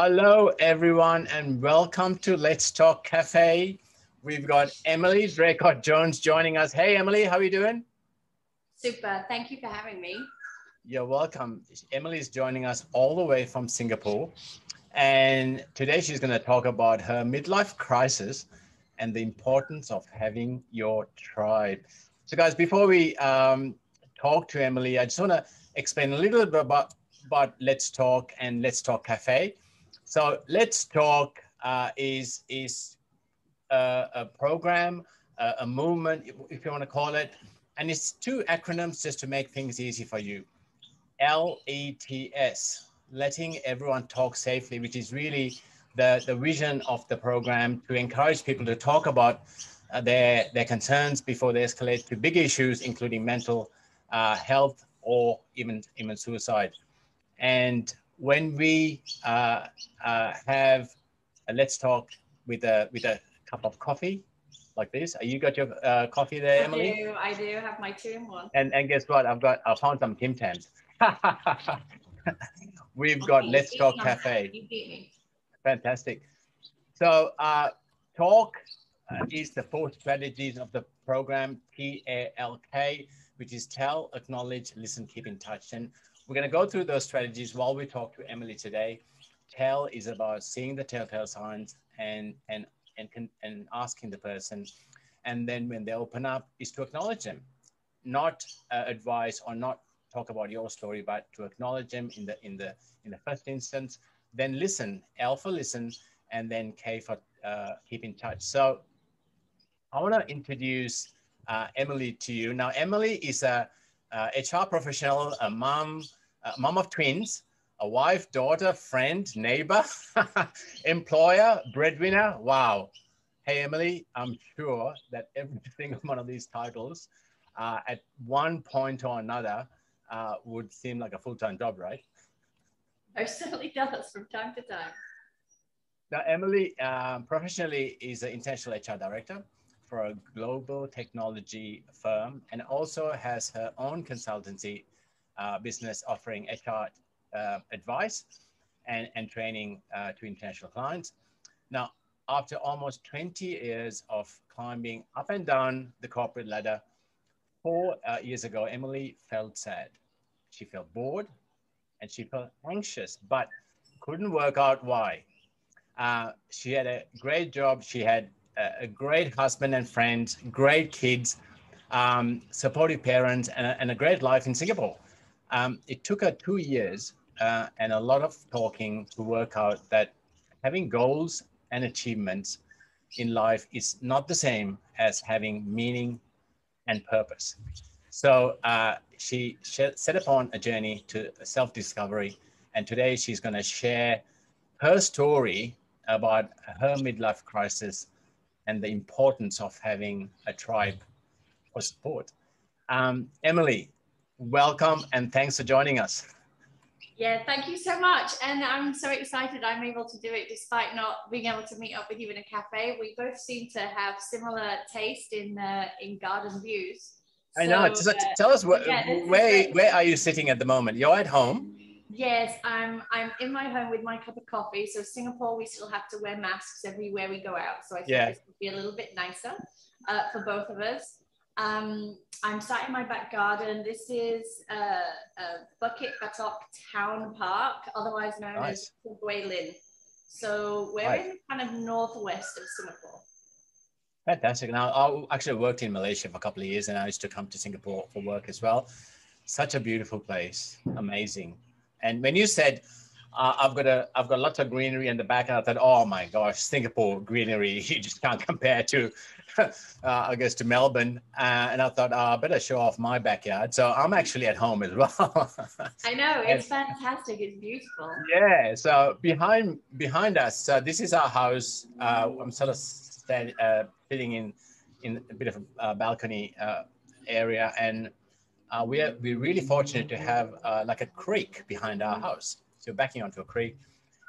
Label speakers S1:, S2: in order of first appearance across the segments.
S1: Hello, everyone, and welcome to Let's Talk Cafe. We've got Emily Draycott Jones joining us. Hey, Emily, how are you doing?
S2: Super. Thank you for having me.
S1: You're welcome. Emily is joining us all the way from Singapore. And today she's going to talk about her midlife crisis and the importance of having your tribe. So, guys, before we um, talk to Emily, I just want to explain a little bit about, about Let's Talk and Let's Talk Cafe. So Let's Talk uh, is, is a, a program, a, a, movement, if you want to call it, and it's two acronyms just to make things easy for you. L-E-T-S, letting everyone talk safely, which is really the, the vision of the program to encourage people to talk about uh, their, their concerns before they escalate to big issues, including mental uh, health or even, even suicide. And when we uh, uh, have a let's talk with a with a cup of coffee like this. Are you got your uh, coffee there, Emily?
S2: I do. I do have my two in one.
S1: And and guess what? I've got I found some Tim Tams. We've got okay, Let's Talk Cafe. Fantastic. So uh, talk uh, is the four strategies of the program T A L K, which is tell, acknowledge, listen, keep in touch. And we're going to go through those strategies while we talk to Emily today. Tell is about seeing the telltale signs and and and and asking the person, and then when they open up, is to acknowledge them, not uh, advise or not talk about your story, but to acknowledge them in the in the in the first instance. Then listen, Alpha listen, and then K for uh, keep in touch. So I want to introduce uh, Emily to you. Now, Emily is a, HR professional, a mom, mom of twins, a wife, daughter, friend, neighbor, employer, breadwinner. Wow. Hey, Emily, I'm sure that every single one of these titles uh, at one point or another uh, would seem like a full-time job, right?
S2: It certainly does from time to time.
S1: Now, Emily um, professionally is an international HR director for a global technology firm and also has her own consultancy uh, business offering HR uh, advice and, and training uh, to international clients. Now, after almost 20 years of climbing up and down the corporate ladder, four uh, years ago, Emily felt sad. She felt bored and she felt anxious, but couldn't work out why. Uh, she had a great job. She had a, a great husband and friends, great kids, um, supportive parents, and a, and a great life in Singapore. Um, it took her two years uh, and a lot of talking to work out that having goals and achievements in life is not the same as having meaning and purpose. So uh, she set upon a journey to self-discovery, and today she's going to share her story about her midlife crisis and the importance of having a tribe for support. Um, Emily, welcome and thanks for joining us.
S2: Yeah, thank you so much. And I'm so excited I'm able to do it despite not being able to meet up with you in a cafe. We both seem to have similar taste in uh, in garden views.
S1: I know. So, uh, tell us yeah, where where are you sitting at the moment? You're at home.
S2: Yes, I'm I'm in my home with my cup of coffee. So Singapore, we still have to wear masks everywhere we go out. So I think yeah. this would be a little bit nicer uh, for both of us. Um, I'm sat in my back garden. This is uh, a Bukit Batok Town Park, otherwise known nice. as Guilin. So we're right. in kind of northwest of Singapore.
S1: Fantastic. Now, I actually worked in Malaysia for a couple of years and I used to come to Singapore for work as well. Such a beautiful place. Amazing. And when you said, uh, I've got a I've got lots of greenery in the back, and I thought, oh my gosh, Singapore greenery, you just can't compare to uh, I guess to Melbourne, uh, and I thought, oh, I better show off my backyard. So I'm actually at home as well.
S2: I know it's fantastic. It's beautiful.
S1: Yeah. So behind behind us, so this is our house. Uh, I'm sort of stand, uh, sitting in in a bit of a balcony uh, area, and uh, we are we're really fortunate to have like a creek behind our house. So backing onto a creek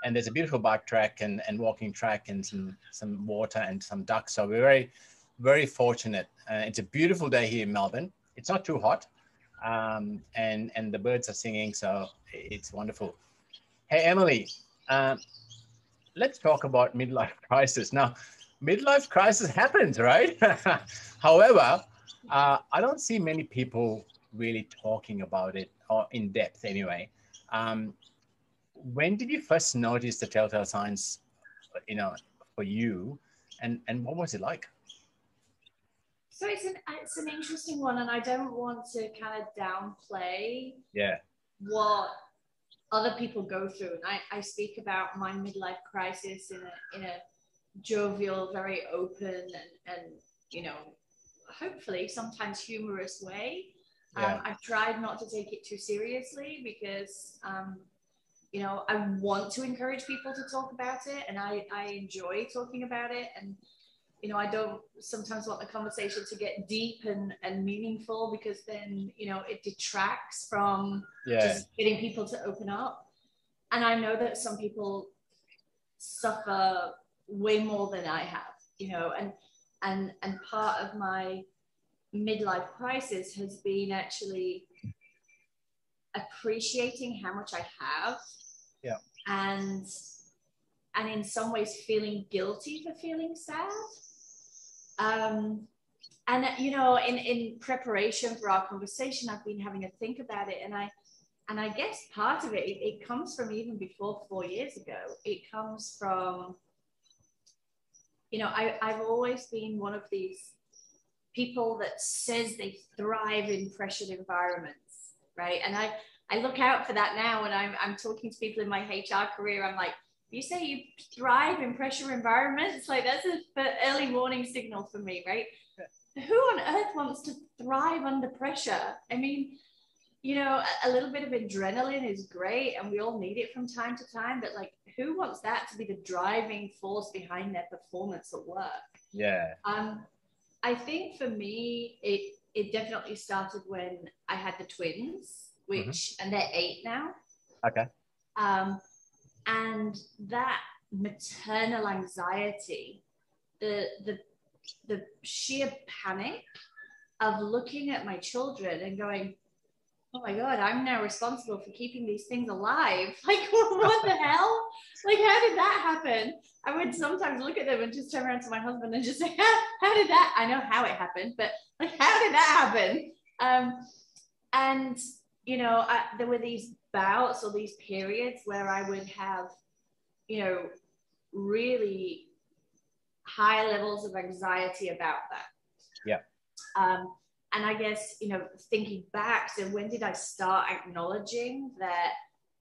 S1: and there's a beautiful bike track and, and walking track and some some water and some ducks. So we're very very fortunate. Uh, it's a beautiful day here in Melbourne. It's not too hot, um, and and the birds are singing, so it's wonderful. Hey Emily, uh, let's talk about midlife crisis now. Midlife crisis happens, right? However, uh, I don't see many people really talking about it or in depth anyway. Um, when did you first notice the telltale signs, you know, for you, and and what was it like?
S2: So it's an it's an interesting one, and I don't want to kind of downplay
S1: yeah
S2: what other people go through. And I, I speak about my midlife crisis in a in a jovial, very open, and and you know, hopefully sometimes humorous way. Yeah. Um, I've tried not to take it too seriously because um, you know I want to encourage people to talk about it, and I I enjoy talking about it and you know, I don't sometimes want the conversation to get deep and, and meaningful because then, you know, it detracts from yeah. just getting people to open up. And I know that some people suffer way more than I have, you know, and and and part of my midlife crisis has been actually appreciating how much I have.
S1: Yeah.
S2: And and in some ways feeling guilty for feeling sad um, and you know, in in preparation for our conversation, I've been having a think about it, and I and I guess part of it, it, it comes from even before four years ago. It comes from, you know, I, I've always been one of these people that says they thrive in pressured environments, right? And I I look out for that now when I'm I'm talking to people in my HR career. I'm like, you say you thrive in pressure environments, like that's an early warning signal for me, right? Who on earth wants to thrive under pressure? I mean, you know, a, a little bit of adrenaline is great and we all need it from time to time, but like, who wants that to be the driving force behind their performance at work?
S1: Yeah.
S2: Um, I think for me, it it definitely started when I had the twins, which mm-hmm. and they're eight now.
S1: Okay.
S2: Um, and that maternal anxiety, the, the, the sheer panic of looking at my children and going, oh my God, I'm now responsible for keeping these things alive. Like, what the hell? Like, how did that happen? I would sometimes look at them and just turn around to my husband and just say, how, how did that? I know how it happened, but like, how did that happen? Um, and, you know, I, there were these bouts or these periods where I would have, you know, really high levels of anxiety about that.
S1: Yeah.
S2: Um, and I guess, you know, thinking back, so when did I start acknowledging that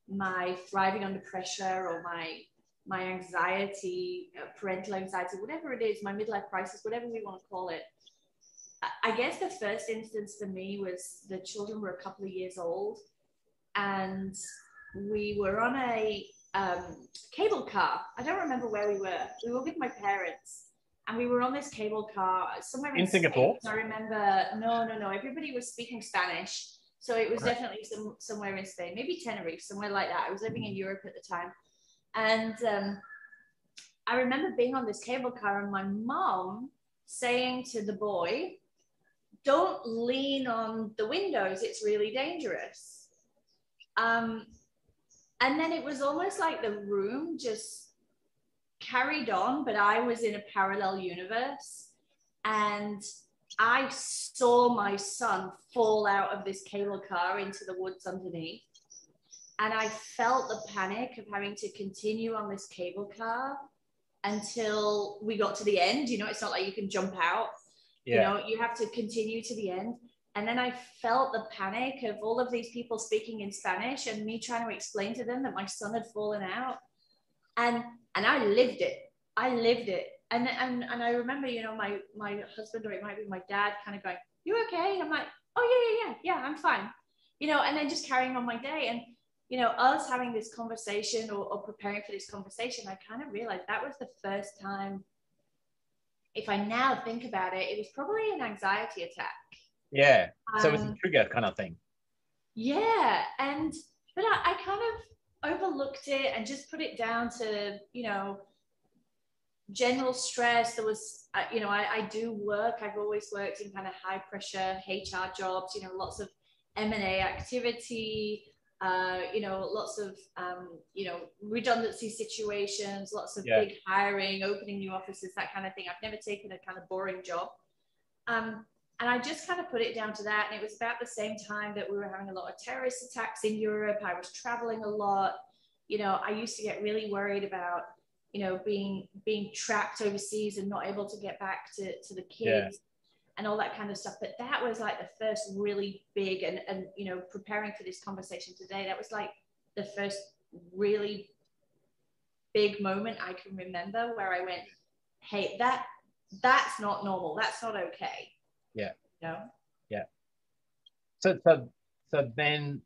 S2: my thriving under pressure or my my anxiety, uh, parental anxiety, whatever it is, my midlife crisis, whatever we want to call it. I guess the first instance for me was the children were a couple of years old and we were on a um, cable car. I don't remember where we were. We were with my parents, and we were on this cable car somewhere in,
S1: in Singapore.
S2: I remember. No, no, no. Everybody was speaking Spanish, so it was right. definitely some, somewhere in Spain, maybe Tenerife, somewhere like that. I was living in Europe at the time, and um, I remember being on this cable car, and my mom saying to the boy, "Don't lean on the windows. It's really dangerous." Um, and then it was almost like the room just carried on, but I was in a parallel universe. And I saw my son fall out of this cable car into the woods underneath. And I felt the panic of having to continue on this cable car until we got to the end. You know, it's not like you can jump out. Yeah. You know, you have to continue to the end. And then I felt the panic of all of these people speaking in Spanish and me trying to explain to them that my son had fallen out. And and I lived it. I lived it. And and, and I remember, you know, my my husband or it might be my dad kind of going, You okay? I'm like, Oh yeah, yeah, yeah, yeah, I'm fine. You know, and then just carrying on my day. And you know, us having this conversation or, or preparing for this conversation, I kind of realized that was the first time if I now think about it, it was probably an anxiety attack
S1: yeah. So um, it's a trigger kind of thing.
S2: Yeah. And, but I, I kind of overlooked it and just put it down to, you know, general stress. There was, uh, you know, I, I do work. I've always worked in kind of high pressure HR jobs, you know, lots of M&A activity, uh, you know, lots of, um, you know, redundancy situations, lots of
S1: Yeah.
S2: big hiring, opening new offices, that kind of thing. I've never taken a kind of boring job. Um, and I just kind of put it down to that. And it was about the same time that we were having a lot of terrorist attacks in Europe. I was traveling a lot. You know, I used to get really worried about, you know, being being trapped overseas and not able to get back to, to the kids. And all that kind of stuff. But that was like the first really big and, and you know, preparing for this conversation today, that was like the first really big moment I can remember where I went, hey, that that's not normal. That's not okay.
S1: Yeah.
S2: No.
S1: Yeah so, so, so then,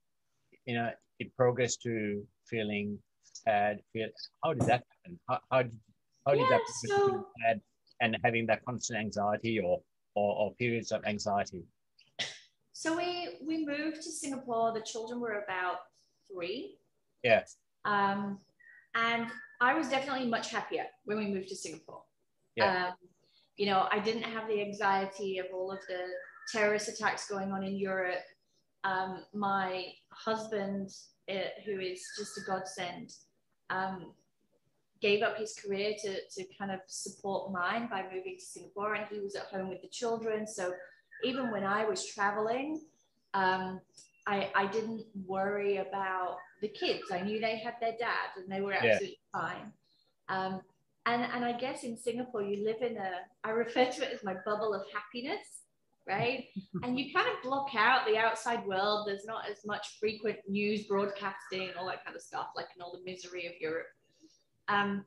S1: you know, it progressed to feeling sad. Feel how did that happen? How, how did how did
S2: Yeah,
S1: that
S2: so-
S1: sad and having that constant anxiety or, or or periods of anxiety?
S2: So we we moved to Singapore. The children were about three.
S1: Yeah.
S2: Um, and I was definitely much happier when we moved to Singapore.
S1: Yeah.
S2: Um, you know, I didn't have the anxiety of all of the terrorist attacks going on in Europe. Um, my husband, uh, who is just a godsend, um, gave up his career to, to kind of support mine by moving to Singapore, and he was at home with the children. So even when I was traveling, um, I, I didn't worry about the kids. I knew they had their dad and they were
S1: Yeah.
S2: absolutely fine. Um, and, and I guess in Singapore, you live in a, I refer to it as my bubble of happiness, right? and you kind of block out the outside world. There's not as much frequent news broadcasting, all that kind of stuff, like in all the misery of Europe. Um,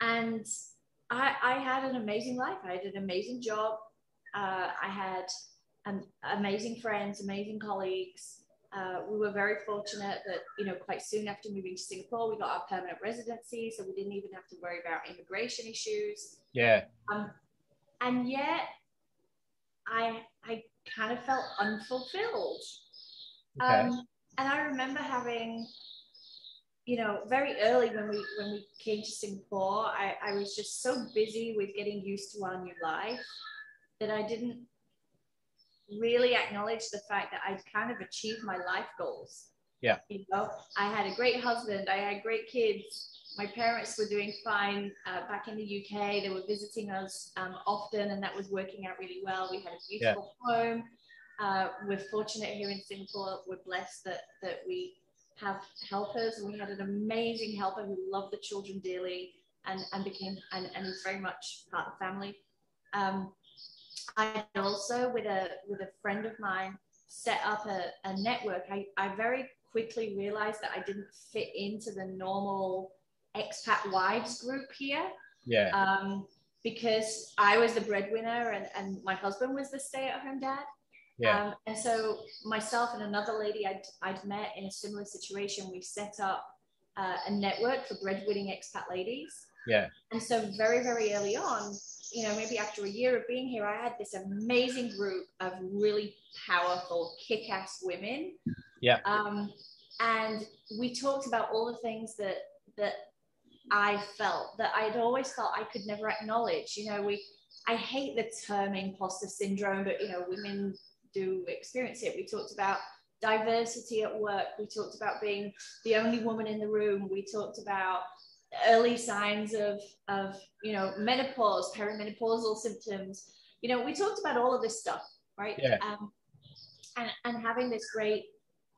S2: and I, I had an amazing life. I had an amazing job. Uh, I had um, amazing friends, amazing colleagues. Uh, we were very fortunate that, you know, quite soon after moving to Singapore, we got our permanent residency. So we didn't even have to worry about immigration issues.
S1: Yeah.
S2: Um, and yet, I, I kind of felt unfulfilled.
S1: Okay.
S2: Um, and I remember having, you know, very early when we when we came to Singapore, I, I was just so busy with getting used to our new life that I didn't really acknowledge the fact that I'd kind of achieved my life goals.
S1: Yeah.
S2: You know, I had a great husband, I had great kids. My parents were doing fine uh, back in the UK. They were visiting us um, often, and that was working out really well. We had a beautiful home. Uh, we're fortunate here in Singapore. We're blessed that that we have helpers, and we had an amazing helper who loved the children dearly and and became and, and is very much part of the family. Um, I also, with a with a friend of mine, set up a, a network. I, I very quickly realized that I didn't fit into the normal expat wives group here
S1: Yeah.
S2: um, because I was the breadwinner and, and my husband was the stay at home dad.
S1: Yeah.
S2: Um, and so myself and another lady I'd, I'd met in a similar situation, we set up uh, a network for breadwinning expat ladies.
S1: Yeah.
S2: And so very, very early on, you know, maybe after a year of being here, I had this amazing group of really powerful, kick-ass women.
S1: Yeah.
S2: Um, and we talked about all the things that that I felt that I'd always felt I could never acknowledge. You know, we I hate the term imposter syndrome, but you know, women do experience it. We talked about diversity at work. We talked about being the only woman in the room. We talked about early signs of, of you know, menopause, perimenopausal symptoms. You know, we talked about all of this stuff, right?
S1: Yeah.
S2: Um, and, and having this great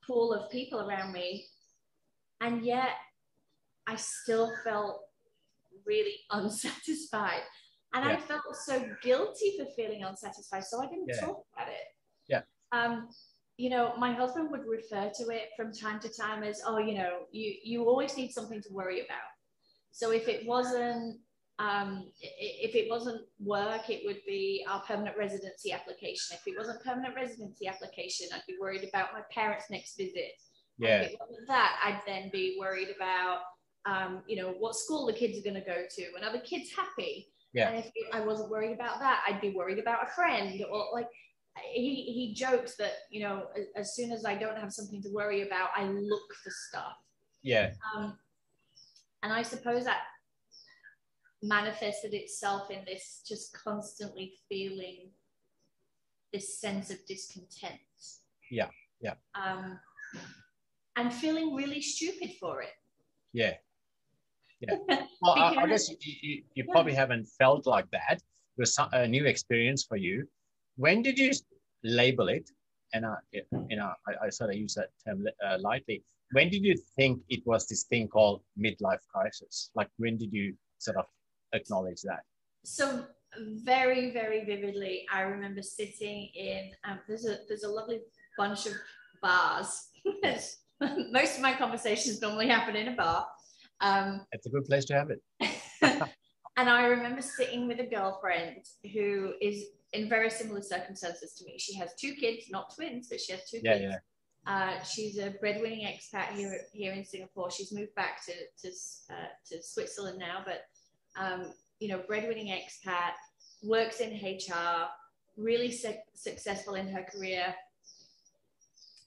S2: pool of people around me. And yet I still felt really unsatisfied. And I felt so guilty for feeling unsatisfied. So I didn't
S1: Yeah.
S2: talk about it. Um, you know, my husband would refer to it from time to time as, oh, you know, you, you always need something to worry about. So if it wasn't, um, if it wasn't work, it would be our permanent residency application. If it wasn't permanent residency application, I'd be worried about my parents' next visit.
S1: Yeah.
S2: If it wasn't that, I'd then be worried about, um, you know, what school the kids are going to go to and are the kids happy?
S1: Yeah.
S2: And if I wasn't worried about that, I'd be worried about a friend or like, he, he jokes that, you know, as, as soon as I don't have something to worry about, I look for stuff.
S1: Yeah.
S2: Um, and I suppose that manifested itself in this just constantly feeling this sense of discontent.
S1: Yeah, yeah.
S2: Um, and feeling really stupid for it.
S1: Yeah. Yeah. Well, because, I, I, guess you, you, you yeah. probably haven't felt like that. It was a new experience for you. When did you label it? And I, you know, I, I sort of use that term uh, lightly. When did you think it was this thing called midlife crisis? Like, when did you sort of acknowledge that?
S2: So very, very vividly, I remember sitting in. Um, there's a there's a lovely bunch of bars. Most of my conversations normally happen in a bar. Um,
S1: it's a good place to have it.
S2: and I remember sitting with a girlfriend who is in very similar circumstances to me. She has two kids, not twins, but she has two
S1: yeah,
S2: kids.
S1: Yeah.
S2: Uh, she's a breadwinning expat here here in Singapore. She's moved back to to, uh, to Switzerland now, but um, you know, breadwinning expat, works in HR, really su- successful in her career.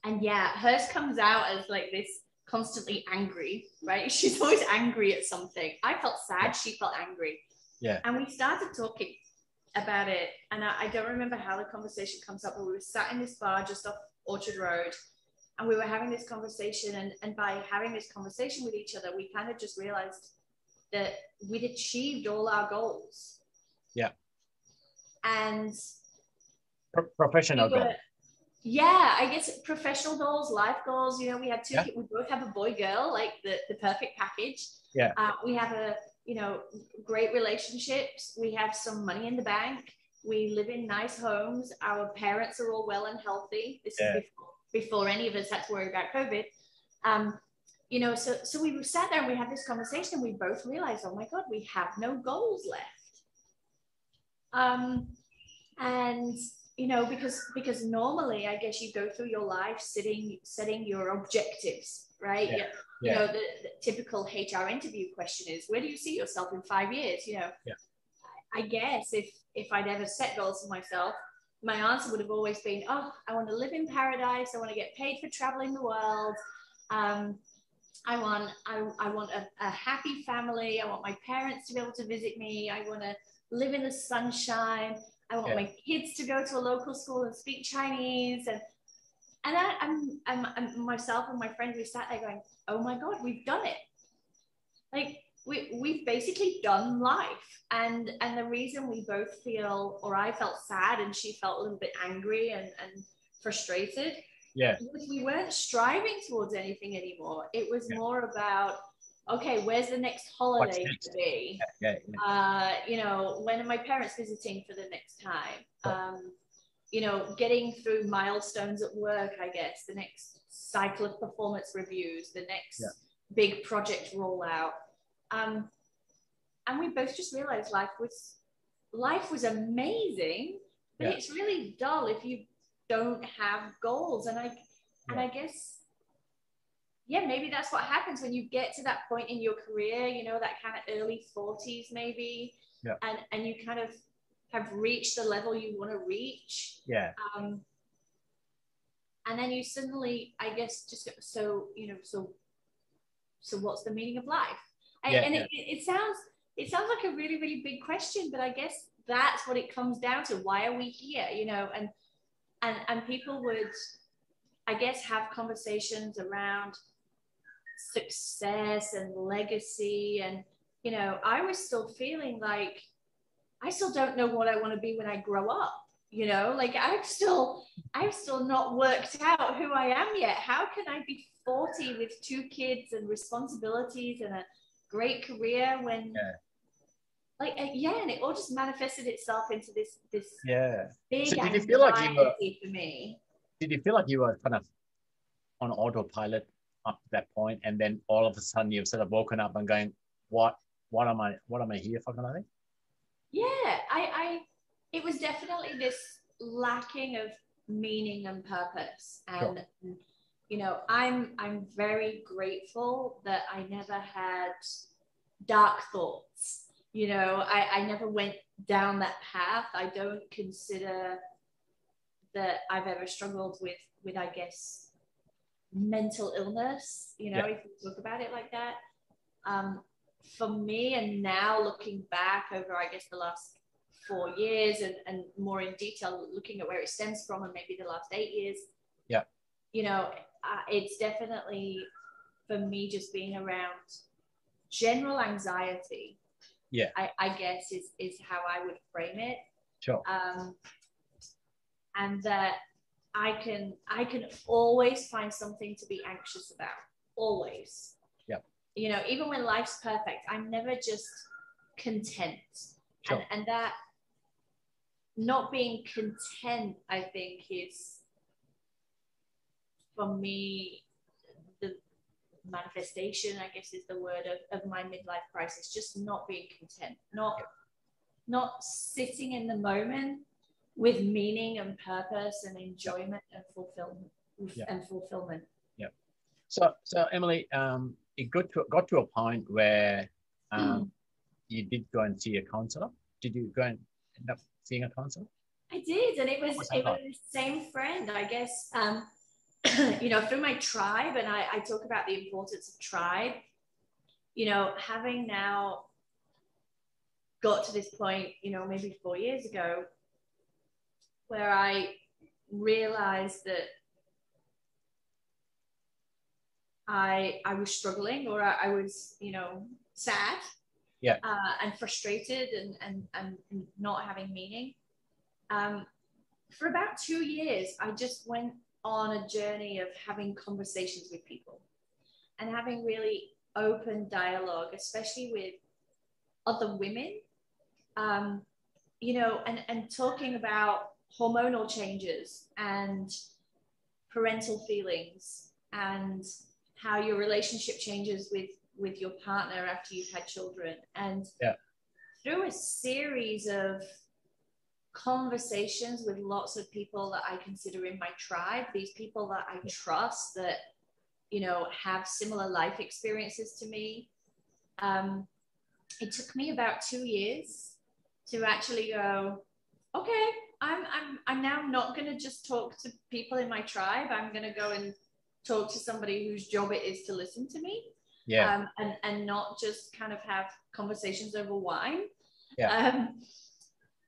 S2: And yeah, hers comes out as like this constantly angry, right? She's always angry at something. I felt sad, she felt angry.
S1: Yeah.
S2: And we started talking about it. And I, I, don't remember how the conversation comes up, but we were sat in this bar just off Orchard Road and we were having this conversation. And, and by having this conversation with each other, we kind of just realized that we'd achieved all our goals.
S1: Yeah.
S2: And
S1: Pro- professional we goals.
S2: Yeah, I guess professional goals, life goals. You know, we have two. Yeah. We both have a boy girl, like the the perfect package.
S1: Yeah. Uh,
S2: we have a you know great relationships. We have some money in the bank. We live in nice homes. Our parents are all well and healthy. This yeah. is before, before any of us had to worry about COVID. Um, you know, so so we sat there and we had this conversation. And we both realized, oh my God, we have no goals left. Um, and you know, because because normally, I guess you go through your life sitting setting your objectives, right?
S1: Yeah.
S2: You know, the, the, typical HR interview question is, where do you see yourself in five years? You know,
S1: yeah.
S2: I guess if if I'd ever set goals for myself, my answer would have always been, oh, I want to live in paradise. I want to get paid for traveling the world. Um, I want I, I want a, a happy family. I want my parents to be able to visit me. I want to live in the sunshine. I want yeah. my kids to go to a local school and speak Chinese. And and I, I'm, I'm, I'm myself and my friend, we sat there going, oh my God, we've done it. Like we, we've basically done life. And, and the reason we both feel, or I felt sad and she felt a little bit angry and, and frustrated
S1: yeah.
S2: we weren't striving towards anything anymore. It was yeah. more about okay where's the next holiday to
S1: be?
S2: Yeah, yeah, uh, you know when are my parents visiting for the next time? Um, you know getting through milestones at work i guess the next cycle of performance reviews the next big project rollout. Um, and we both just realized life was life was amazing but it's really dull if you don't have goals. And i yeah. and i guess yeah maybe that's what happens when you get to that point in your career you know that kind of early 40s maybe.
S1: Yeah.
S2: and and you kind of have reached the level you want to reach.
S1: Yeah.
S2: Um and then you suddenly i guess just so you know so so what's the meaning of life? And, yeah, and yeah. It, it sounds it sounds like a really really big question but i guess that's what it comes down to. Why are we here you know? And and and people would i guess have conversations around success and legacy. And you know i was still feeling like i still don't know what i want to be when i grow up you know? Like i've still i've still not worked out who i am yet. How can i be 40 with two kids and responsibilities and a great career when
S1: yeah.
S2: Like uh, yeah and it all just manifested itself into this this
S1: yeah.
S2: big
S1: so did you feel like you were
S2: for me.
S1: Did you feel like you were kind of on autopilot up to that point and then all of a sudden you've sort of woken up and going what what am i what am i here for kind of thing
S2: yeah i i it was definitely this lacking of meaning and purpose and sure. you know i'm i'm very grateful that i never had dark thoughts you know I, I never went down that path i don't consider that i've ever struggled with with i guess mental illness you know yeah. if you talk about it like that um, for me and now looking back over i guess the last four years and, and more in detail looking at where it stems from and maybe the last eight years
S1: yeah
S2: you know uh, it's definitely for me just being around general anxiety.
S1: Yeah.
S2: I, I guess is is how I would frame it.
S1: Sure.
S2: Um, and that I can I can always find something to be anxious about. Always. You know, even when life's perfect, I'm never just content.
S1: Sure.
S2: And, and that not being content, I think, is for me the manifestation, I guess is the word of, of my midlife crisis, just not being content, not not sitting in the moment with meaning and purpose and enjoyment and fulfillment
S1: Yeah.
S2: and fulfillment. Yeah.
S1: So, so Emily, um, it got to got to a point where um, you did go and see a counselor. Did you go and end up seeing a counselor?
S2: I did, and it was it was the same friend, I guess. Um, you know, through my tribe, and I, I talk about the importance of tribe. You know, having now got to this point, you know, maybe four years ago, where I realized that I I was struggling, or I, I was, you know, sad,
S1: Yeah.
S2: uh, and frustrated, and and and not having meaning um, for about two years, I just went on a journey of having conversations with people and having really open dialogue, especially with other women, um, you know, and, and talking about hormonal changes and parental feelings and how your relationship changes with with your partner after you've had children and
S1: Yeah.
S2: through a series of conversations with lots of people that I consider in my tribe, these people that I trust that, you know, have similar life experiences to me. Um, it took me about two years to actually go, okay, I'm, I'm, I'm now not going to just talk to people in my tribe. I'm going to go and talk to somebody whose job it is to listen to me
S1: Yeah.
S2: um, and, and not just kind of have conversations over wine.
S1: Yeah.
S2: Um,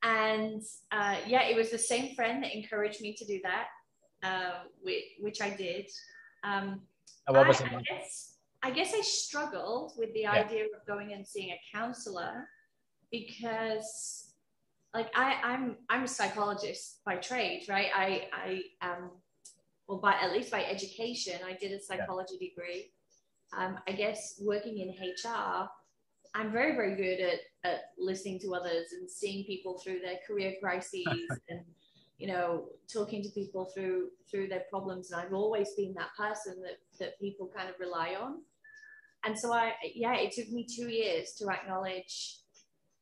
S2: and uh, yeah, it was the same friend that encouraged me to do that, uh, which, which I did. Um,
S1: what was
S2: I,
S1: it?
S2: I guess I guess I struggled with the
S1: Yeah.
S2: idea of going and seeing a counselor because like I, I'm I'm a psychologist by trade, right? I I um well by at least by education, I did a psychology degree. Um, I guess working in HR, I'm very, very good at, at listening to others and seeing people through their career crises and you know talking to people through through their problems. And i've always been that person that that people kind of rely on. And so i yeah it took me two years to acknowledge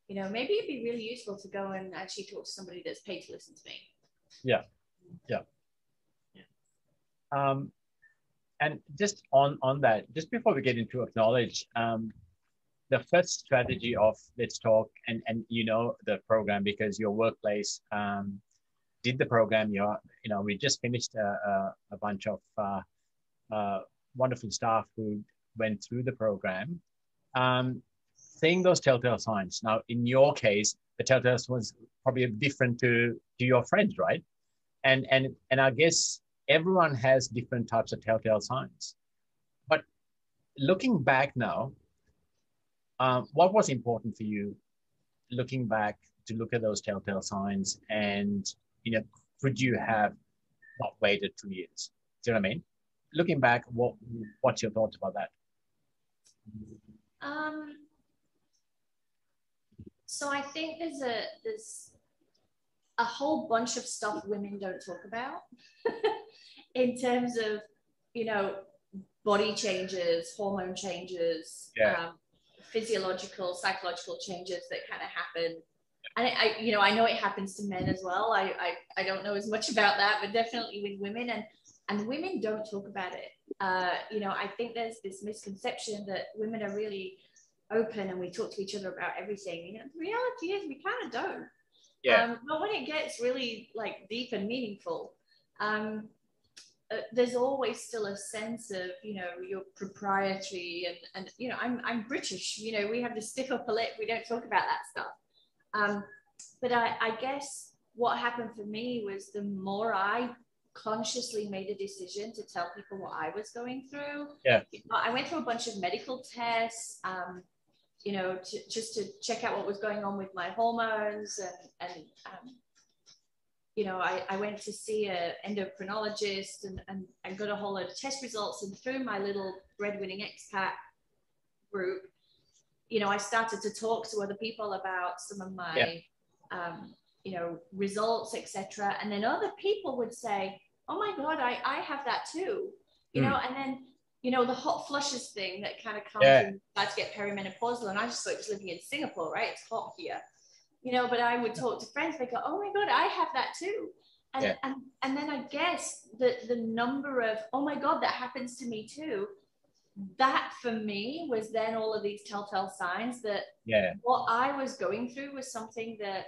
S2: you know maybe it'd be really useful to go and actually talk to somebody that's paid to listen to me
S1: Um, and just on on that, just before we get into acknowledge, um, the first strategy of Let's Talk, and and you know the program because your workplace um, did the program. Your you know we just finished a, a, a bunch of uh, uh, wonderful staff who went through the program. Um, seeing those telltale signs. Now, in your case, the telltale was probably different to to your friends, right? And and and I guess everyone has different types of telltale signs. But looking back now, um, what was important for you looking back to look at those telltale signs and you know could you have not waited two years? Do you know what i mean? Looking back what what's your thoughts about that?
S2: Um so i think there's a there's a whole bunch of stuff women don't talk about in terms of you know body changes hormone changes
S1: Yeah.
S2: um, physiological psychological changes that kind of happen. And I, you know i know it happens to men as well. I, I i don't know as much about that but definitely with women. And and women don't talk about it. Uh you know i think there's this misconception that women are really open and we talk to each other about everything. You know the reality is we kind of don't
S1: Yeah.
S2: um, but when it gets really like deep and meaningful um uh, there's always still a sense of you know your propriety and and you know I'm I'm British you know we have the stiff upper lip we don't talk about that stuff um, but I, I guess what happened for me was the more I consciously made a decision to tell people what I was going through.
S1: Yeah.
S2: I went through a bunch of medical tests, um, you know, to, just to check out what was going on with my hormones and, and um, you know, I, I went to see an endocrinologist and, and, and got a whole load of test results. And through my little breadwinning expat group, you know, I started to talk to other people about some of my, yeah. um, you know, results, etc. And then other people would say, "Oh my God, I, I have that too," you mm. know. And then, you know, the hot flushes thing that kind of comes yeah. and to get perimenopausal. And I just thought was living in Singapore, right? It's hot here you know, but I would talk to friends, they go, oh my God, I have that too. And, yeah. and, and then I guess the, the number of, oh my God, that happens to me too. That for me was then all of these telltale signs that
S1: yeah.
S2: what I was going through was something that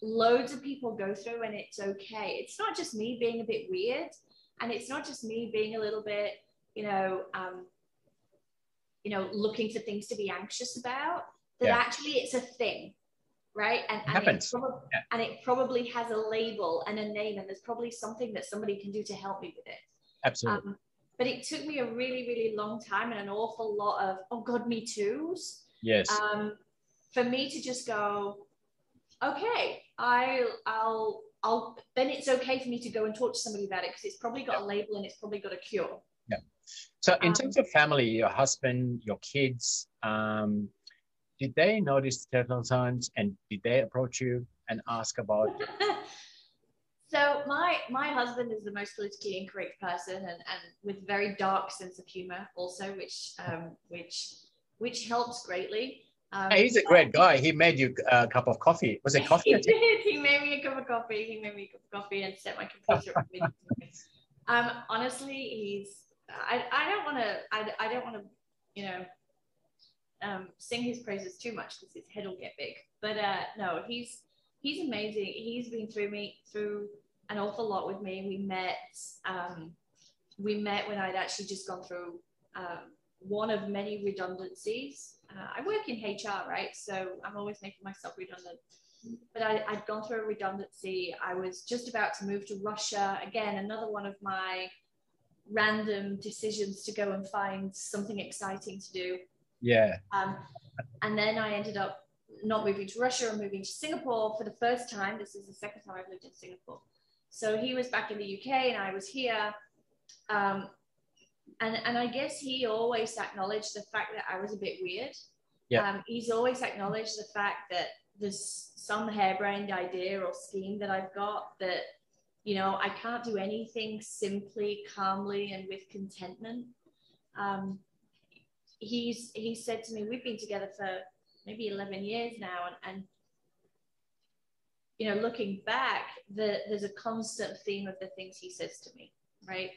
S2: loads of people go through and it's okay. It's not just me being a bit weird and it's not just me being a little bit, you know, um, you know, looking for things to be anxious about, that yeah. actually it's a thing right? And,
S1: it and, it
S2: probably, yeah. and it probably has a label and a name, and there's probably something that somebody can do to help me with it.
S1: Absolutely. Um,
S2: but it took me a really, really long time and an awful lot of, oh God, me too's.
S1: Yes.
S2: Um, for me to just go, okay, I, I'll, I'll, then it's okay for me to go and talk to somebody about it because it's probably got yeah. a label and it's probably got a cure.
S1: So in um, terms of family, your husband, your kids, um, did they notice telltale signs and did they approach you and ask about
S2: so my my husband is the most politically incorrect person and, and with very dark sense of humor also which um, which which helps greatly
S1: um, he's a great guy. He made you a cup of coffee. Was it coffee?
S2: he did. He made me a cup of coffee. He made me a cup of coffee and set my computer up. um, honestly, he's. I, I don't want to. I, I don't want to. You know, um, sing his praises too much because his head will get big. But uh, no, he's he's amazing. He's been through me through an awful lot with me. We met um, we met when I'd actually just gone through um, one of many redundancies. Uh, I work in HR, right? So I'm always making myself redundant. But I, I'd gone through a redundancy. I was just about to move to Russia. Again, another one of my random decisions to go and find something exciting to do.
S1: Yeah.
S2: Um, and then I ended up not moving to Russia and moving to Singapore for the first time. This is the second time I've lived in Singapore. So he was back in the UK and I was here. Um, and, and I guess he always acknowledged the fact that I was a bit weird.
S1: Yeah.
S2: Um, he's always acknowledged the fact that there's some harebrained idea or scheme that I've got that, you know, I can't do anything simply, calmly, and with contentment. Um, he's he said to me, we've been together for maybe 11 years now, and, and you know, looking back, the, there's a constant theme of the things he says to me, right?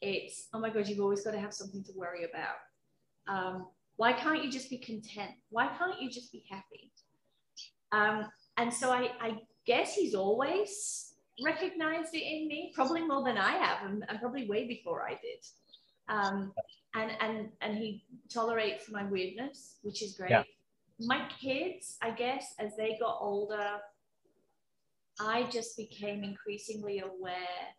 S2: It's, oh my God, you've always got to have something to worry about. Um, why can't you just be content? Why can't you just be happy? Um, and so I, I guess he's always recognized it in me, probably more than I have, and, and probably way before I did. Um, and and and he tolerates my weirdness, which is great. Yeah. My kids, I guess, as they got older, I just became increasingly aware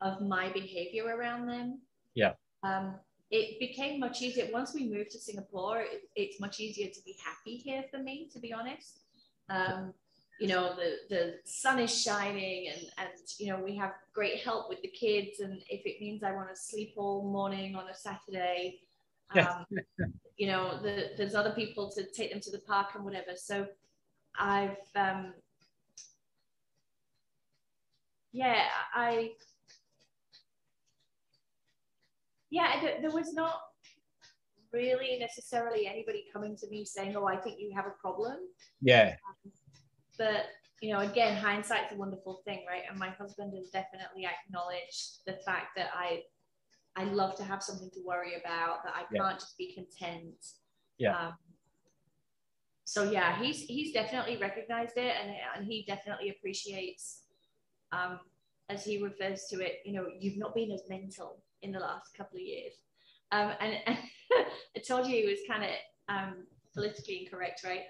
S2: of my behavior around them.
S1: Yeah.
S2: Um, it became much easier once we moved to Singapore. It, it's much easier to be happy here for me, to be honest. Um, you know the the sun is shining and and you know we have great help with the kids. And if it means i want to sleep all morning on a saturday um, you know the, there's other people to take them to the park and whatever. So i've um yeah i yeah there was not really necessarily anybody coming to me saying oh i think you have a problem.
S1: Yeah. Um,
S2: but you know, again, hindsight's a wonderful thing, right? And my husband has definitely acknowledged the fact that I I love to have something to worry about, that I can't just be content.
S1: Yeah. Um,
S2: so yeah, he's he's definitely recognized it, and and he definitely appreciates, um, as he refers to it. You know, you've not been as mental in the last couple of years. Um, and, and I told you he was kind of um, politically incorrect, right?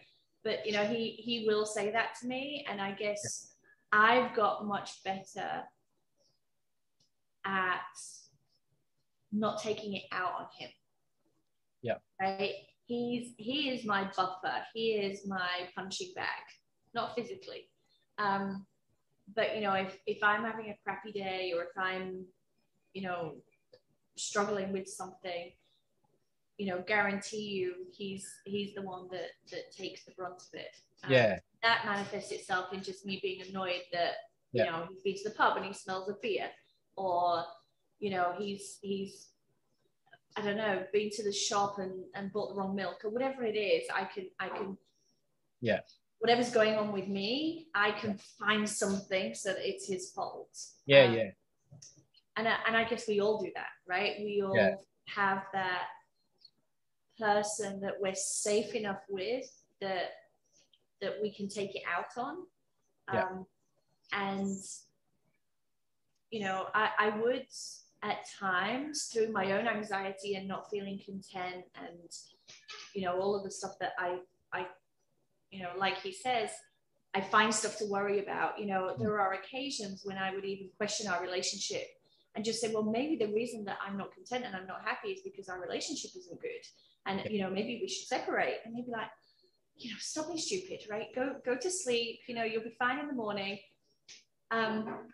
S2: But you know he he will say that to me and i guess i've got much better at not taking it out on him.
S1: Yeah.
S2: Right. He's he is my buffer. He is my punching bag, not physically. Um, but you know, if if I'm having a crappy day or if I'm, you know, struggling with something, you know, guarantee you he's he's the one that that takes the brunt of it.
S1: Um, yeah.
S2: That manifests itself in just me being annoyed that you yeah. know he's been to the pub and he smells of beer, or you know he's he's I don't know been to the shop and and bought the wrong milk or whatever it is. I can I can
S1: yeah
S2: whatever's going on with me, I can find something so that it's his fault.
S1: Yeah, um, yeah.
S2: And I, and I guess we all do that, right? We all yeah. have that person that we're safe enough with that that we can take it out on.
S1: Yeah. Um,
S2: and you know, I, I would at times through my own anxiety and not feeling content and you know all of the stuff that I I you know like he says I find stuff to worry about you know there are occasions when I would even question our relationship and just say well maybe the reason that I'm not content and I'm not happy is because our relationship isn't good and you know maybe we should separate and maybe like you know stop being stupid right? Go go to sleep. You know you'll be fine in the morning. Um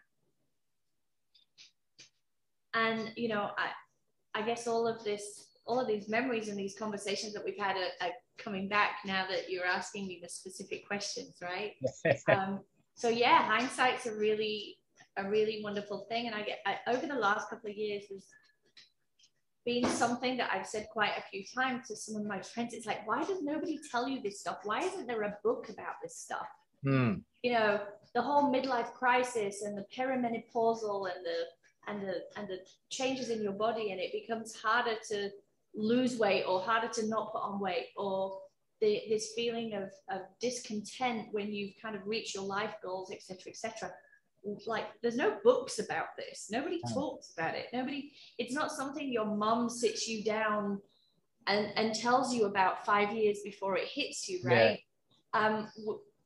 S2: and you know i i guess all of this all of these memories and these conversations that we've had are, are coming back now that you're asking me the specific questions right? Um, so yeah hindsight's a really a really wonderful thing. And i get I, over the last couple of years there's been something that I've said quite a few times to some of my friends. It's like, why does nobody tell you this stuff? Why isn't there a book about this stuff?
S1: Mm.
S2: You know, the whole midlife crisis and the perimenopausal and the and the and the changes in your body, and it becomes harder to lose weight or harder to not put on weight or the, this feeling of, of discontent when you've kind of reached your life goals, etc., etc like there's no books about this nobody oh. talks about it nobody it's not something your mom sits you down and and tells you about five years before it hits you right yeah. um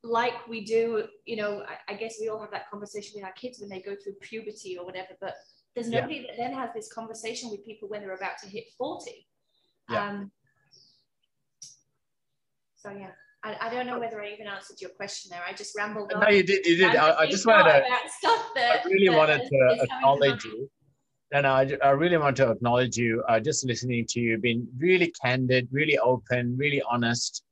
S2: like we do you know I, I, guess we all have that conversation with our kids when they go through puberty or whatever but there's nobody yeah. that then has this conversation with people when they're about to hit 40 yeah. um so yeah I, I, don't know whether I even answered your question there. I just rambled on.
S1: No, you did. You did. I, I, just wanted to. That, I really wanted to acknowledge you. And I, I really want to acknowledge you. Uh, just listening to you, being really candid, really open, really honest.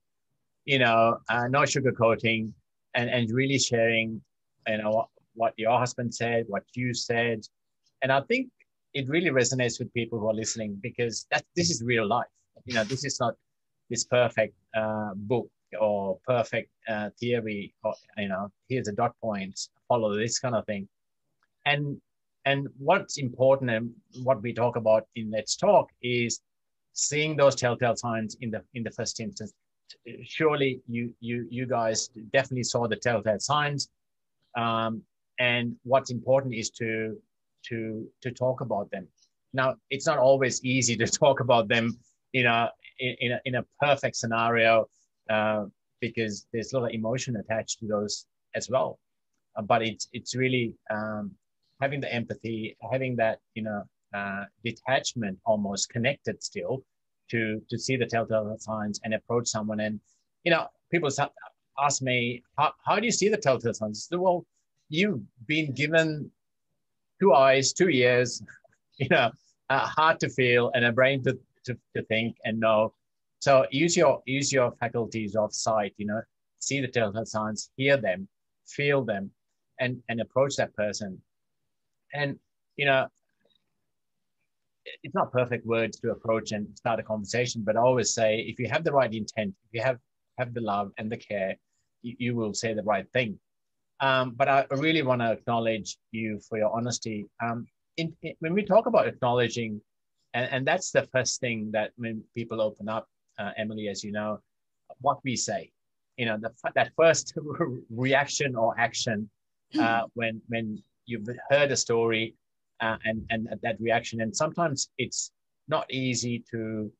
S1: You know, uh, no sugarcoating, and and really sharing. You know what, what your husband said, what you said, and I think it really resonates with people who are listening because that this is real life. You know, this is not this perfect uh, book or perfect uh, theory or you know here's a dot point follow this kind of thing. And and what's important and what we talk about in let's talk is seeing those telltale signs in the in the first instance. Surely you you you guys definitely saw the telltale signs. Um, and what's important is to to to talk about them. Now it's not always easy to talk about them in, in, a, in a perfect scenario uh, because there's a lot of emotion attached to those as well. Uh, but it's it's really um, having the empathy, having that you know uh, detachment, almost connected still to to see the telltale signs and approach someone. And you know, people ask me, how, how do you see the telltale signs? well, you've been given two eyes, two ears, you know, a heart to feel and a brain to, to, to think and know so use your use your faculties of sight. You know, see the telltale signs, hear them, feel them, and and approach that person. And you know, it's not perfect words to approach and start a conversation, but I always say if you have the right intent, if you have have the love and the care, you, you will say the right thing. Um, but I really want to acknowledge you for your honesty. Um, in, in, when we talk about acknowledging, and, and that's the first thing that when people open up, uh, Emily, as you know, what we say. You know, the, that first reaction or action uh, when when you've heard a story uh, and and that reaction, and sometimes it's not easy to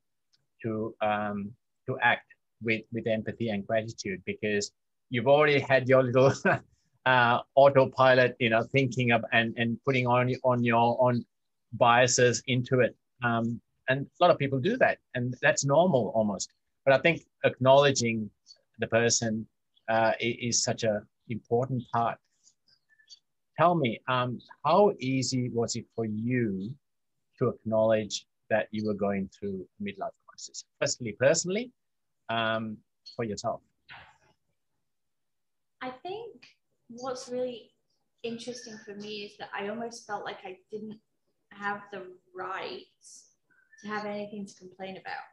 S1: to um, to act with with empathy and gratitude because you've already had your little uh, autopilot, you know, thinking of and and putting on on your on biases into it. Um, and a lot of people do that, and that's normal almost. But I think acknowledging the person uh, is such an important part. Tell me, um, how easy was it for you to acknowledge that you were going through midlife crisis? Firstly, personally, um, for yourself.
S2: I think what's really interesting for me is that I almost felt like I didn't have the right to have anything to complain about.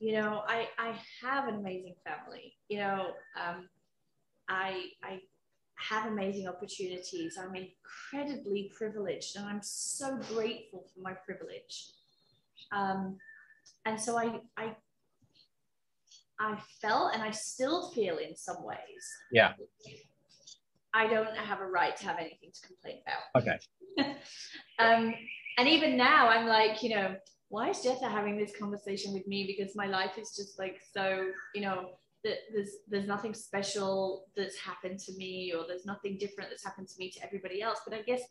S2: You know, I, I have an amazing family. You know, um, I, I have amazing opportunities. I'm incredibly privileged and I'm so grateful for my privilege. Um, and so I, I, I felt and I still feel in some ways.
S1: Yeah.
S2: I don't have a right to have anything to complain about.
S1: Okay.
S2: um, and even now, I'm like, you know, why is Jetha having this conversation with me? Because my life is just like so, you know, that there's there's nothing special that's happened to me, or there's nothing different that's happened to me to everybody else. But I guess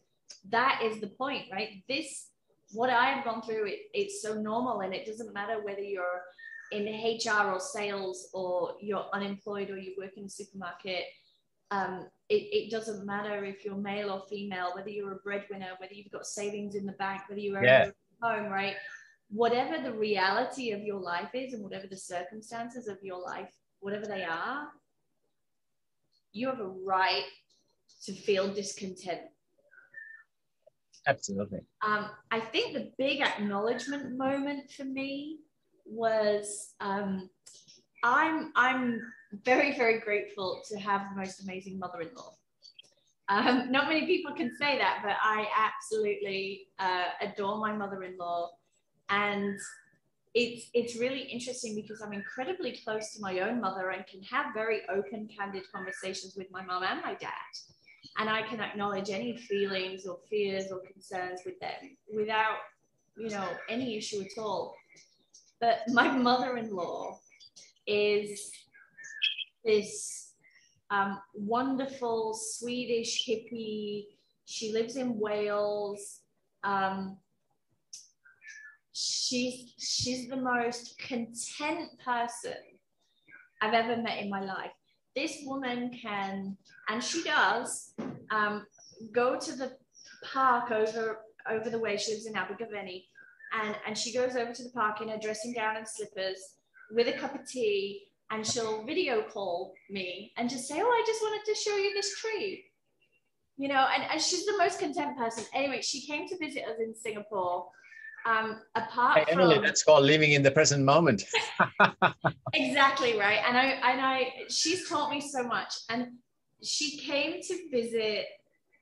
S2: that is the point, right? This what I've gone through, it, it's so normal, and it doesn't matter whether you're in HR or sales, or you're unemployed, or you work in a supermarket um, it, it, doesn't matter if you're male or female, whether you're a breadwinner, whether you've got savings in the bank, whether you're yeah. home, right? Whatever the reality of your life is and whatever the circumstances of your life, whatever they are, you have a right to feel discontent.
S1: Absolutely.
S2: Um, I think the big acknowledgement moment for me was um, I'm I'm very, very grateful to have the most amazing mother in law. Um, not many people can say that, but I absolutely uh, adore my mother in law. And it's, it's really interesting because I'm incredibly close to my own mother and can have very open, candid conversations with my mom and my dad. And I can acknowledge any feelings or fears or concerns with them without, you know, any issue at all. But my mother in law is this um, wonderful Swedish hippie. She lives in Wales. Um, she's she's the most content person I've ever met in my life. This woman can, and she does, um, go to the park over over the way. She lives in Abergavenny, and and she goes over to the park in her dressing gown and slippers with a cup of tea and she'll video call me and just say, Oh, I just wanted to show you this tree. You know, and, and she's the most content person. Anyway, she came to visit us in Singapore. Um, apart
S1: hey, Emily,
S2: from,
S1: that's called living in the present moment.
S2: exactly right. And I and I she's taught me so much. And she came to visit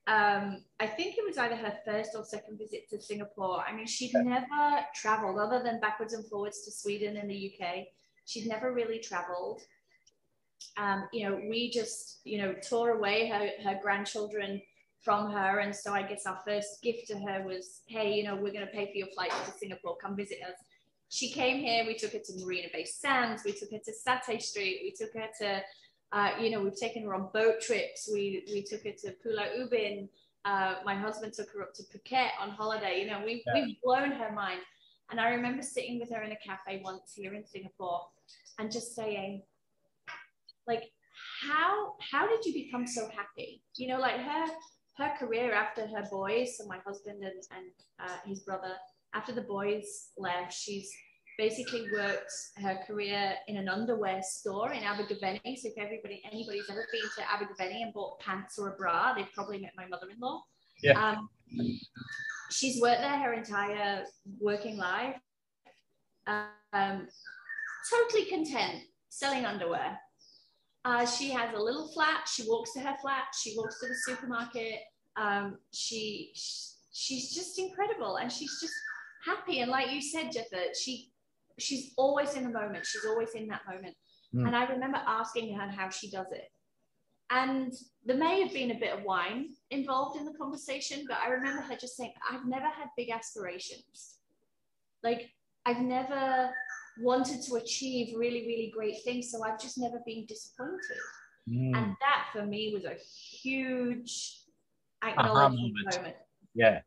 S2: um, I think it was either her first or second visit to Singapore. I mean, she'd never traveled other than backwards and forwards to Sweden and the UK. She'd never really traveled. Um, you know, we just, you know, tore away her, her grandchildren from her. And so I guess our first gift to her was, hey, you know, we're going to pay for your flight to Singapore. Come visit us. She came here. We took her to Marina Bay Sands. We took her to Satay Street. We took her to, uh, you know, we've taken her on boat trips. We, we took her to Pulau Ubin. Uh, my husband took her up to Phuket on holiday. You know, we've, yeah. we've blown her mind. And I remember sitting with her in a cafe once here in Singapore and just saying, like, how how did you become so happy? You know, like her her career after her boys, so my husband and, and uh, his brother, after the boys left, she's basically worked her career in an underwear store in Abergavenny. So if everybody anybody's ever been to Abergavenny and bought pants or a bra, they've probably met my mother-in-law.
S1: Yeah.
S2: Um, she's worked there her entire working life. Um, totally content selling underwear. Uh, she has a little flat. She walks to her flat. She walks to the supermarket. Um, she, she, she's just incredible, and she's just happy. And like you said, Jetha, she she's always in the moment. She's always in that moment. Mm. And I remember asking her how she does it. And there may have been a bit of wine involved in the conversation, but I remember her just saying, I've never had big aspirations. Like, I've never wanted to achieve really, really great things. So I've just never been disappointed. Mm. And that for me was a huge acknowledgement moment. moment.
S1: Yeah.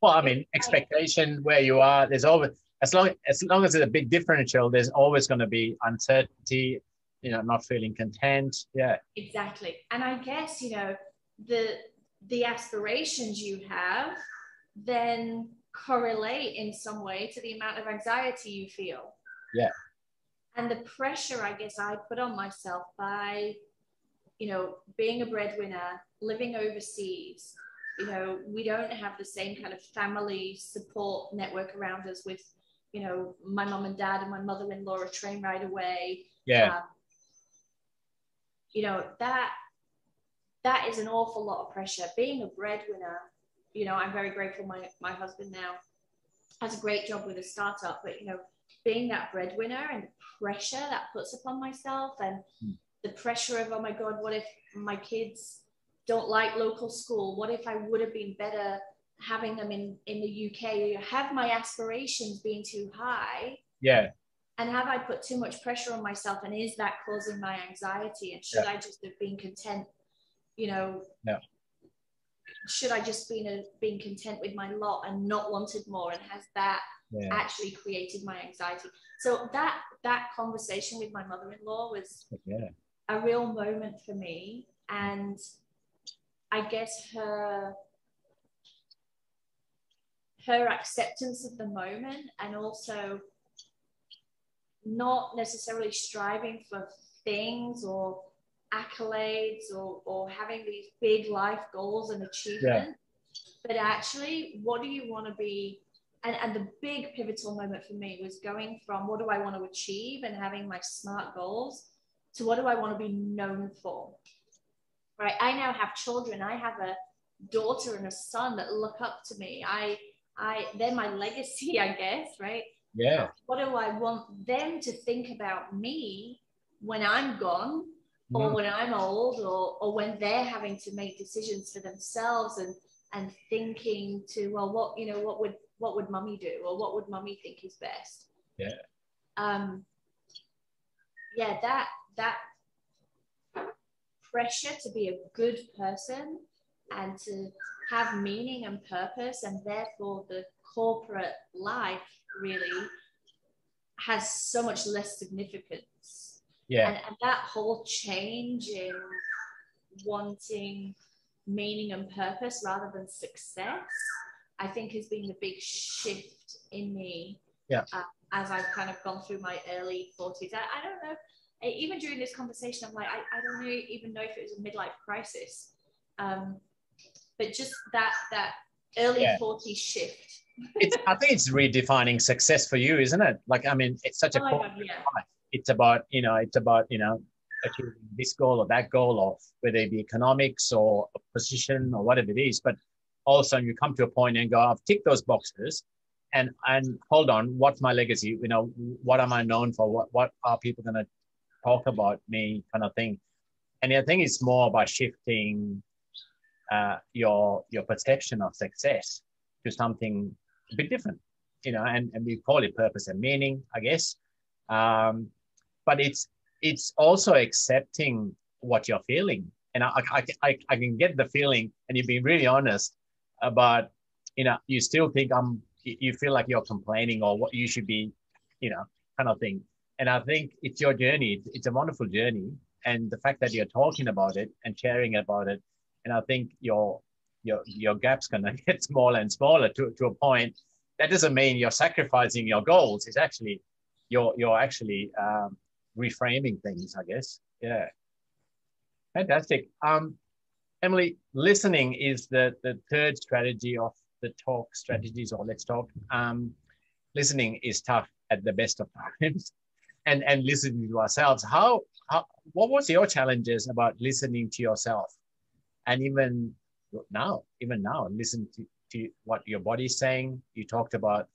S1: Well, I mean, expectation where you are, there's always as long as long as it's a big differential, there's always going to be uncertainty, you know, not feeling content. Yeah.
S2: Exactly. And I guess, you know, the the aspirations you have then correlate in some way to the amount of anxiety you feel.
S1: Yeah.
S2: And the pressure I guess I put on myself by, you know, being a breadwinner, living overseas, you know, we don't have the same kind of family support network around us with, you know, my mom and dad and my mother-in-law are train right away.
S1: Yeah. Um,
S2: you know, that that is an awful lot of pressure. Being a breadwinner, you know, I'm very grateful my my husband now has a great job with a startup, but you know, being that breadwinner and the pressure that puts upon myself and mm. the pressure of oh my god, what if my kids don't like local school? What if I would have been better having them in, in the UK? Have my aspirations been too high?
S1: Yeah.
S2: And have I put too much pressure on myself? And is that causing my anxiety? And should yeah. I just have been content, you know?
S1: Yeah.
S2: Should I just been a, been content with my lot and not wanted more? And has that yeah. actually created my anxiety? So that that conversation with my mother-in-law was
S1: yeah.
S2: a real moment for me. And I guess her her acceptance of the moment and also not necessarily striving for things or accolades or, or having these big life goals and achievements, yeah. but actually, what do you want to be? And, and the big pivotal moment for me was going from what do I want to achieve and having my smart goals to what do I want to be known for? right? I now have children. I have a daughter and a son that look up to me. I, I, they're my legacy, I guess, right?
S1: Yeah.
S2: What do I want them to think about me when I'm gone, or mm. when I'm old, or or when they're having to make decisions for themselves and and thinking to well, what you know, what would what would mummy do, or what would mummy think is best?
S1: Yeah.
S2: Um. Yeah, that that pressure to be a good person and to have meaning and purpose, and therefore the corporate life really has so much less significance.
S1: Yeah.
S2: And, and that whole change in wanting meaning and purpose rather than success, I think has been the big shift in me.
S1: Yeah.
S2: Uh, as I've kind of gone through my early 40s. I, I don't know even during this conversation, I'm like, I, I don't know, even know if it was a midlife crisis. Um, but just that that early yeah. 40s shift.
S1: it's I think it's redefining success for you, isn't it? Like I mean, it's such a oh, yeah. It's about, you know, it's about, you know, achieving this goal or that goal or whether it be economics or a position or whatever it is. But also you come to a point and go, I've ticked those boxes and and hold on, what's my legacy? You know, what am I known for? What what are people gonna talk about me kind of thing. And I think it's more about shifting uh, your your perception of success to something a bit different, you know, and, and we call it purpose and meaning, I guess. Um, but it's it's also accepting what you're feeling. And I, I, I, I can get the feeling, and you've been really honest about, you know, you still think I'm, you feel like you're complaining or what you should be, you know, kind of thing. And I think it's your journey. It's a wonderful journey. And the fact that you're talking about it and sharing about it, and I think your your your gap's gonna get smaller and smaller to, to a point. That doesn't mean you're sacrificing your goals. It's actually you're you're actually um, reframing things, I guess. Yeah. Fantastic. Um, Emily, listening is the, the third strategy of the talk strategies, or let's talk. Um, listening is tough at the best of times and and listening to ourselves how, how what was your challenges about listening to yourself and even now even now listen to, to what your body's saying. You talked about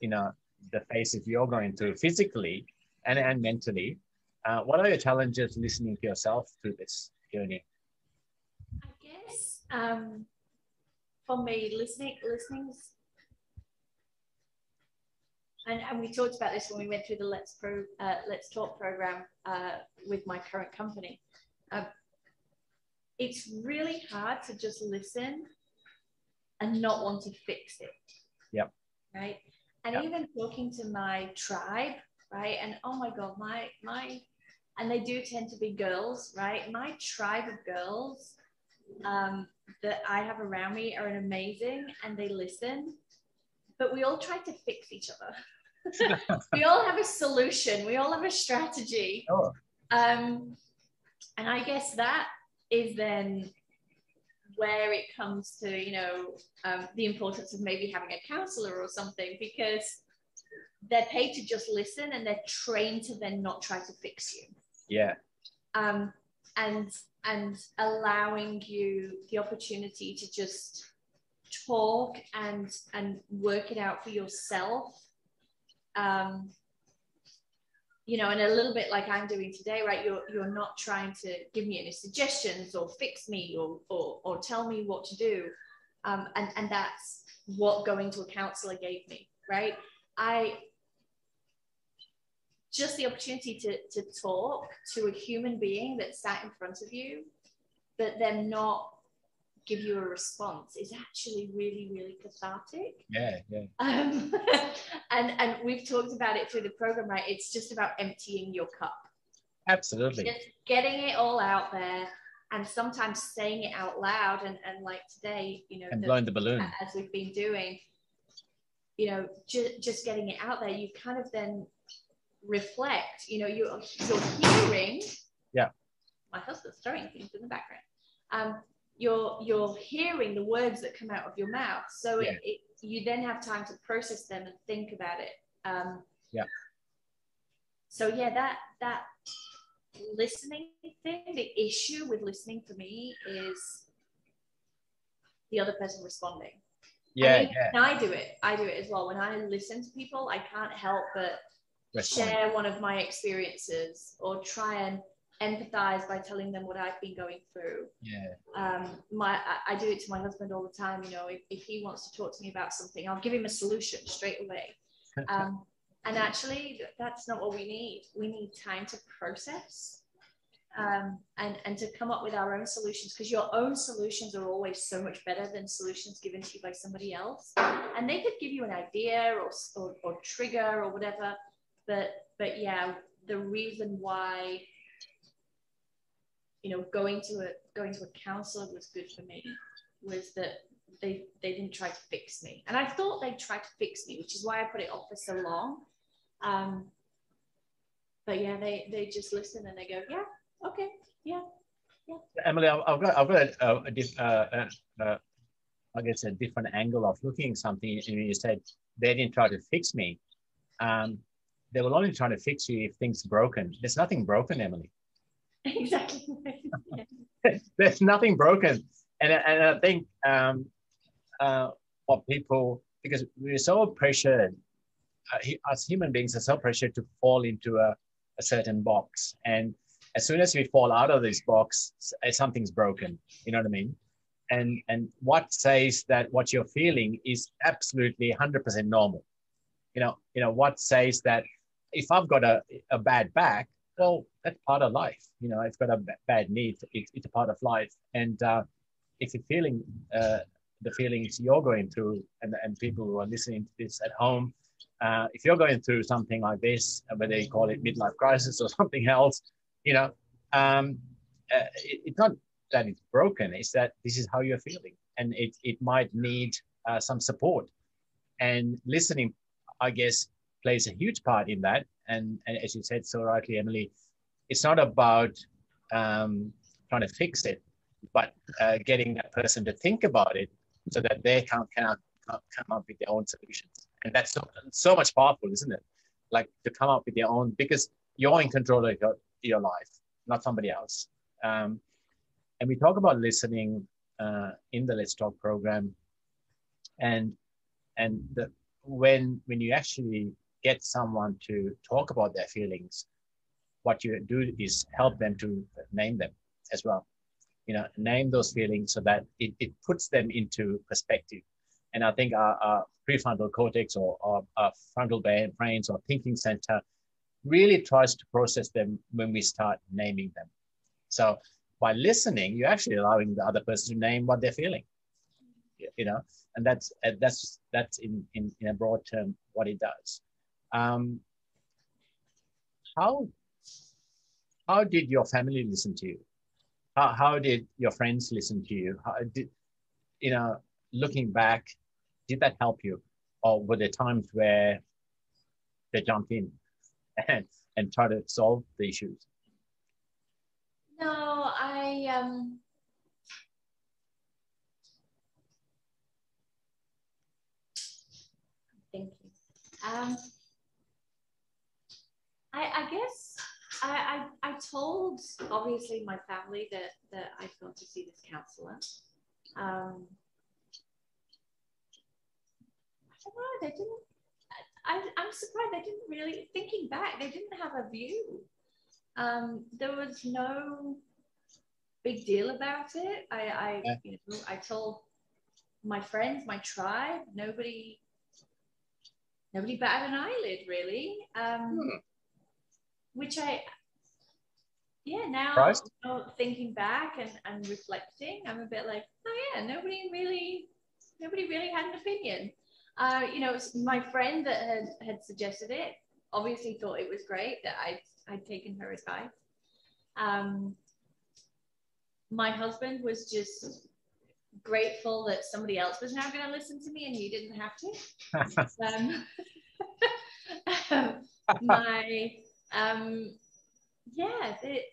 S1: you know the phases you're going through physically and, and mentally. Uh, what are your challenges listening to yourself through this journey?
S2: I guess um, for me listening listening's and, and we talked about this when we went through the Let's Pro uh, Let's Talk program uh, with my current company. It's really hard to just listen and not want to fix it.
S1: Yep.
S2: Right. And
S1: yep.
S2: even talking to my tribe, right? And oh my God, my my and they do tend to be girls, right? My tribe of girls um, that I have around me are amazing and they listen, but we all try to fix each other. we all have a solution, we all have a strategy.
S1: Oh.
S2: Um, and I guess that is then where it comes to, you know, um, the importance of maybe having a counselor or something because they're paid to just listen and they're trained to then not try to fix you.
S1: Yeah.
S2: Um, and and allowing you the opportunity to just talk and and work it out for yourself. Um, you know, and a little bit like I'm doing today, right? You're you're not trying to give me any suggestions or fix me or or, or tell me what to do. Um, and, and that's what going to a counselor gave me, right? I just the opportunity to, to talk to a human being that sat in front of you, but then not give you a response is actually really, really cathartic.
S1: Yeah, yeah.
S2: Um, and and we've talked about it through the program, right? It's just about emptying your cup.
S1: Absolutely.
S2: Just getting it all out there and sometimes saying it out loud and, and like today, you know,
S1: and the, blowing the balloon
S2: as we've been doing, you know, ju- just getting it out there, you kind of then reflect. You know, you're, you're hearing.
S1: Yeah.
S2: My husband's throwing things in the background. Um, you're you're hearing the words that come out of your mouth, so yeah. it, it, you then have time to process them and think about it. Um,
S1: yeah.
S2: So yeah, that that listening thing, the issue with listening for me is the other person responding.
S1: Yeah,
S2: I mean,
S1: yeah.
S2: And I do it. I do it as well. When I listen to people, I can't help but share one of my experiences or try and empathize by telling them what I've been going through.
S1: Yeah.
S2: Um, my I, I, do it to my husband all the time. You know, if, if he wants to talk to me about something, I'll give him a solution straight away. Um, and actually, that's not what we need. We need time to process um, and and to come up with our own solutions because your own solutions are always so much better than solutions given to you by somebody else. And they could give you an idea or or, or trigger or whatever but but yeah, the reason why you know going to a going to a counselor was good for me was that they they didn't try to fix me, and I thought they tried to fix me, which is why I put it off for so long. Um, but yeah, they they just listen and they go, yeah, okay, yeah, yeah.
S1: Emily, I've got I've got a, a, uh, uh, I guess a different angle of looking at something. And you said they didn't try to fix me. Um, they will only try to fix you if things broken. There's nothing broken, Emily.
S2: Exactly.
S1: There's nothing broken, and and I think um, uh, what people because we're so pressured uh, as human beings are so pressured to fall into a, a certain box, and as soon as we fall out of this box, uh, something's broken. You know what I mean? And and what says that what you're feeling is absolutely 100% normal. You know, you know what says that if I've got a, a bad back, well, that's part of life. You know, it's got a bad knee. It's, it's a part of life. And uh, if you're feeling uh, the feelings you're going through, and, and people who are listening to this at home, uh, if you're going through something like this, whether you call it midlife crisis or something else, you know, um, uh, it, it's not that it's broken. It's that this is how you're feeling, and it it might need uh, some support. And listening, I guess, plays a huge part in that. And, and as you said so rightly, Emily, it's not about um, trying to fix it, but uh, getting that person to think about it so that they can, can come up with their own solutions. And that's so, so much powerful, isn't it? Like to come up with your own, because you're in control of your, your life, not somebody else. Um, and we talk about listening uh, in the Let's Talk program. And and the, when when you actually get someone to talk about their feelings, what you do is help them to name them as well. You know, name those feelings so that it, it puts them into perspective. And I think our, our prefrontal cortex or our, our frontal brains or thinking center really tries to process them when we start naming them. So by listening, you're actually allowing the other person to name what they're feeling. you know, and that's that's that's in in, in a broad term what it does. Um, how how did your family listen to you? How how did your friends listen to you? How did you know? Looking back, did that help you, or were there times where they jumped in and and try to solve the issues?
S2: No, I um Thank you. Um, I, I guess I, I, I told obviously my family that, that I'd gone to see this counselor. Um, I don't know, they didn't, I, I'm surprised they didn't really, thinking back, they didn't have a view. Um, there was no big deal about it. I, I, yeah. you know, I told my friends, my tribe, nobody nobody batted an eyelid really. Um, hmm. Which I, yeah, now thinking back and, and reflecting, I'm a bit like, oh yeah, nobody really, nobody really had an opinion. Uh, you know, my friend that had, had suggested it obviously thought it was great that I'd, I'd taken her advice. Um, my husband was just grateful that somebody else was now going to listen to me and he didn't have to. um, my um, yeah, it,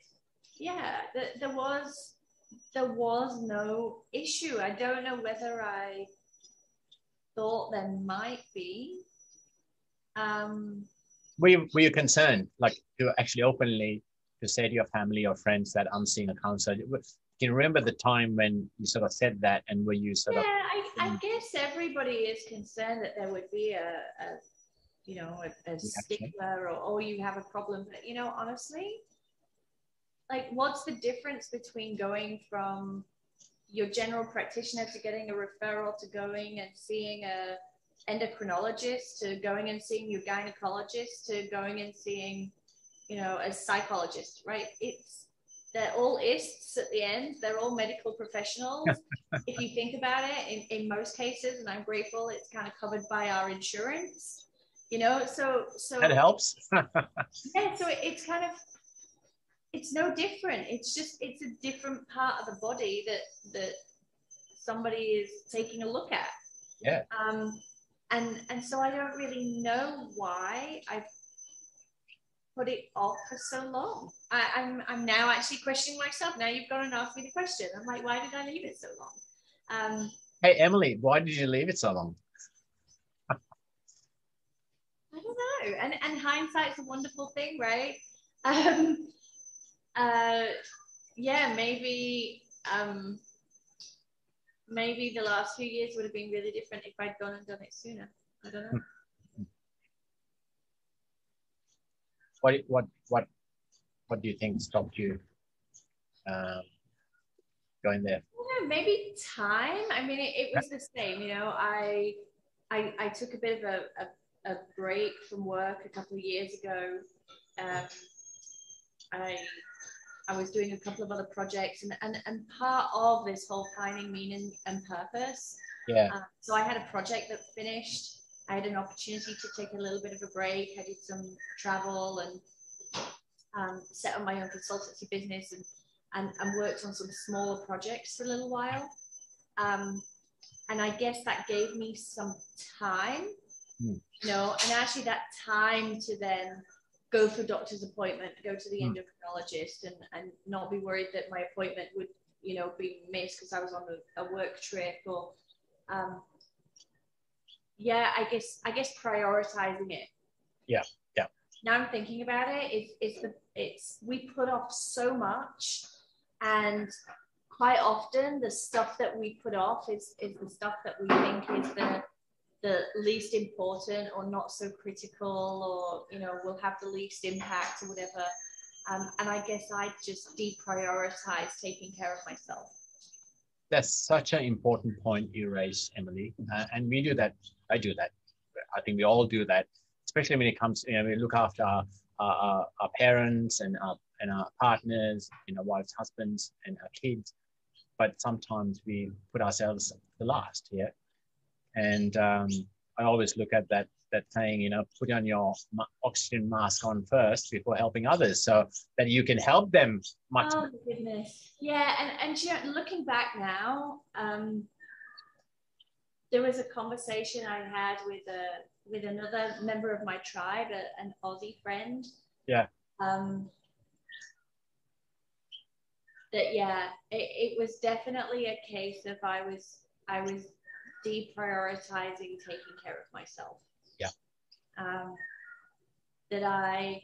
S2: yeah, the, there was there was no issue. I don't know whether I thought there might be. Um,
S1: were you, were you concerned, like to actually openly to say to your family or friends that I'm seeing a counselor? Can you remember the time when you sort of said that and were you sort
S2: yeah,
S1: of?
S2: Yeah, I, I, guess everybody is concerned that there would be a, a you know, a, a stigma or, oh, you have a problem. But, you know, honestly, like what's the difference between going from your general practitioner to getting a referral to going and seeing a endocrinologist to going and seeing your gynecologist to going and seeing you know a psychologist right it's they're all ists at the end. They're all medical professionals. if you think about it, in, in most cases, and I'm grateful it's kind of covered by our insurance, you know, so, so.
S1: That helps.
S2: yeah, so it, it's kind of, it's no different. It's just, it's a different part of the body that, that somebody is taking a look at.
S1: Yeah.
S2: Um, and, and so I don't really know why I've put it off for so long. I, I'm, I'm now actually questioning myself. Now you've gone and asked me the question. I'm like, why did I leave it so long? Um,
S1: hey, Emily, why did you leave it so long?
S2: I don't know. And, and hindsight's a wonderful thing, right? Um, uh, yeah, maybe um, maybe the last few years would have been really different if I'd gone and done it sooner. I don't know.
S1: What what what what do you think stopped you um, going there?
S2: Maybe time. I mean, it, it, was the same. You know, I I, I took a bit of a, a, a break from work a couple of years ago. Um, I I was doing a couple of other projects, and and, and part of this whole finding meaning and purpose.
S1: Yeah. Uh,
S2: so I had a project that finished I had an opportunity to take a little bit of a break. I did some travel and um, set up my own consultancy business and, and, and worked on some smaller projects for a little while. Um, and I guess that gave me some time, mm. you know, and actually that time to then go for doctor's appointment, go to the mm. endocrinologist and, and not be worried that my appointment would, you know, be missed because I was on a, a work trip or, um, yeah, I guess I guess prioritizing it.
S1: Yeah, yeah.
S2: Now I'm thinking about it. It's it's the it's we put off so much, and quite often the stuff that we put off is is the stuff that we think is the the least important or not so critical or you know will have the least impact or whatever. Um, and I guess I just deprioritize taking care of myself
S1: that's such an important point you raise, Emily. Uh, and we do that. I do that. I think we all do that, especially when it comes. You know, we look after our, our, our parents and our and our partners, you know, wives, husbands, and our kids. But sometimes we put ourselves to last. Yeah, and um, I always look at that that saying, you know, put on your oxygen mask on first before helping others, so that you can help them much.
S2: Oh goodness, yeah, and and you know, looking back now, um, there was a conversation I had with a with another member of my tribe, a, an Aussie friend.
S1: Yeah.
S2: Um, that yeah, it, it was definitely a case of I was I was deprioritizing taking care of myself.
S1: Yeah.
S2: Um, that I,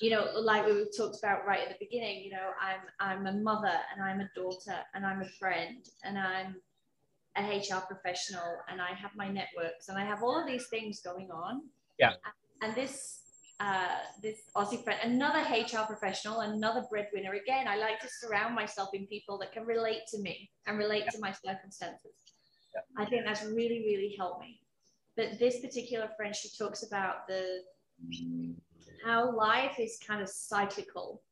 S2: you know, like we talked about right at the beginning, you know, I'm I'm a mother and I'm a daughter and I'm a friend and I'm a HR professional and I have my networks and I have all of these things going on.
S1: Yeah.
S2: And this uh, this Aussie friend, another HR professional, another breadwinner. Again, I like to surround myself in people that can relate to me and relate yeah. to my circumstances. I think that's really, really helped me. But this particular friend, she talks about the how life is kind of cyclical,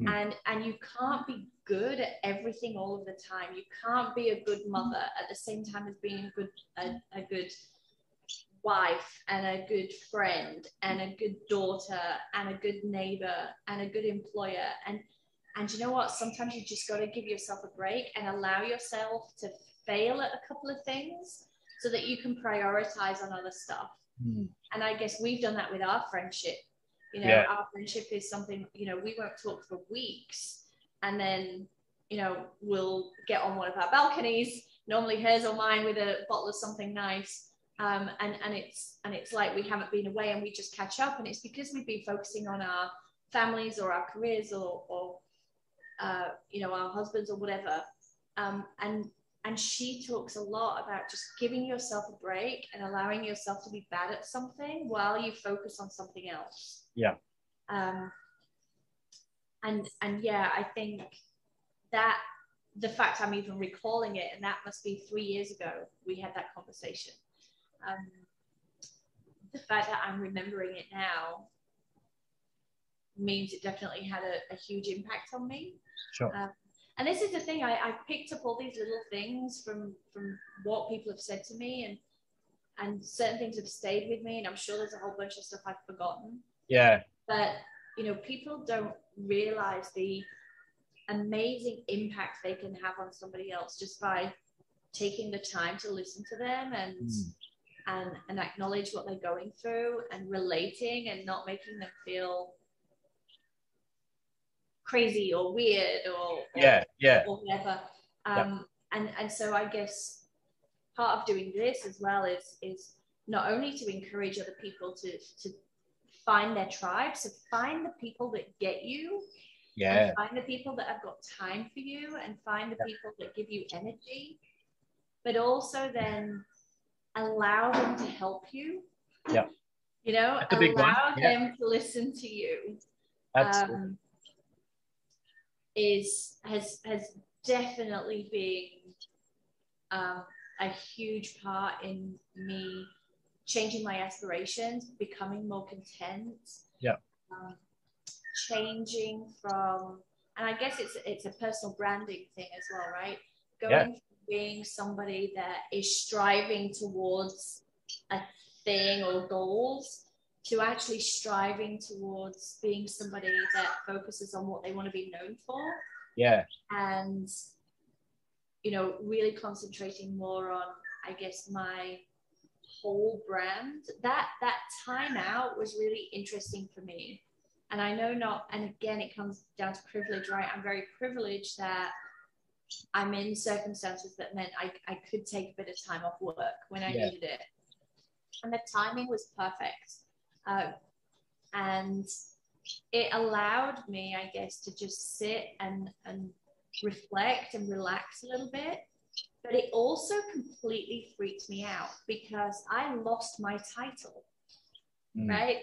S2: mm. and and you can't be good at everything all of the time. You can't be a good mother at the same time as being a good a, a good wife and a good friend and a good daughter and a good neighbor and a good employer and and you know what sometimes you just got to give yourself a break and allow yourself to fail at a couple of things so that you can prioritize on other stuff mm. and i guess we've done that with our friendship you know yeah. our friendship is something you know we won't talk for weeks and then you know we'll get on one of our balconies normally hers or mine with a bottle of something nice um, and and it's and it's like we haven't been away and we just catch up and it's because we've been focusing on our families or our careers or, or uh, you know our husbands or whatever um, and and she talks a lot about just giving yourself a break and allowing yourself to be bad at something while you focus on something else
S1: yeah
S2: um, and and yeah i think that the fact i'm even recalling it and that must be three years ago we had that conversation um, the fact that I'm remembering it now means it definitely had a, a huge impact on me.
S1: Sure. Um,
S2: and this is the thing I, I picked up all these little things from from what people have said to me and and certain things have stayed with me and I'm sure there's a whole bunch of stuff I've forgotten.
S1: Yeah.
S2: But you know, people don't realize the amazing impact they can have on somebody else just by taking the time to listen to them and mm and, and acknowledge what they're going through and relating and not making them feel crazy or weird or,
S1: yeah yeah
S2: or whatever um, and and so i guess part of doing this as well is is not only to encourage other people to to find their tribe so find the people that get you
S1: yeah
S2: find the people that have got time for you and find the yeah. people that give you energy but also then allow them to help you.
S1: Yeah.
S2: You know, allow them to listen to you.
S1: Absolutely. Um,
S2: is has has definitely been um, a huge part in me changing my aspirations, becoming more content.
S1: Yeah.
S2: Um, changing from, and I guess it's it's a personal branding thing as well, right? Going yeah being somebody that is striving towards a thing or goals to actually striving towards being somebody that focuses on what they want to be known for.
S1: Yeah.
S2: And, you know, really concentrating more on, I guess, my whole brand. That that time out was really interesting for me. And I know not, and again, it comes down to privilege, right? I'm very privileged that I'm in circumstances that meant I, I could take a bit of time off work when I yeah. needed it. And the timing was perfect. Uh, and it allowed me, I guess, to just sit and, and reflect and relax a little bit. But it also completely freaked me out because I lost my title, mm. right?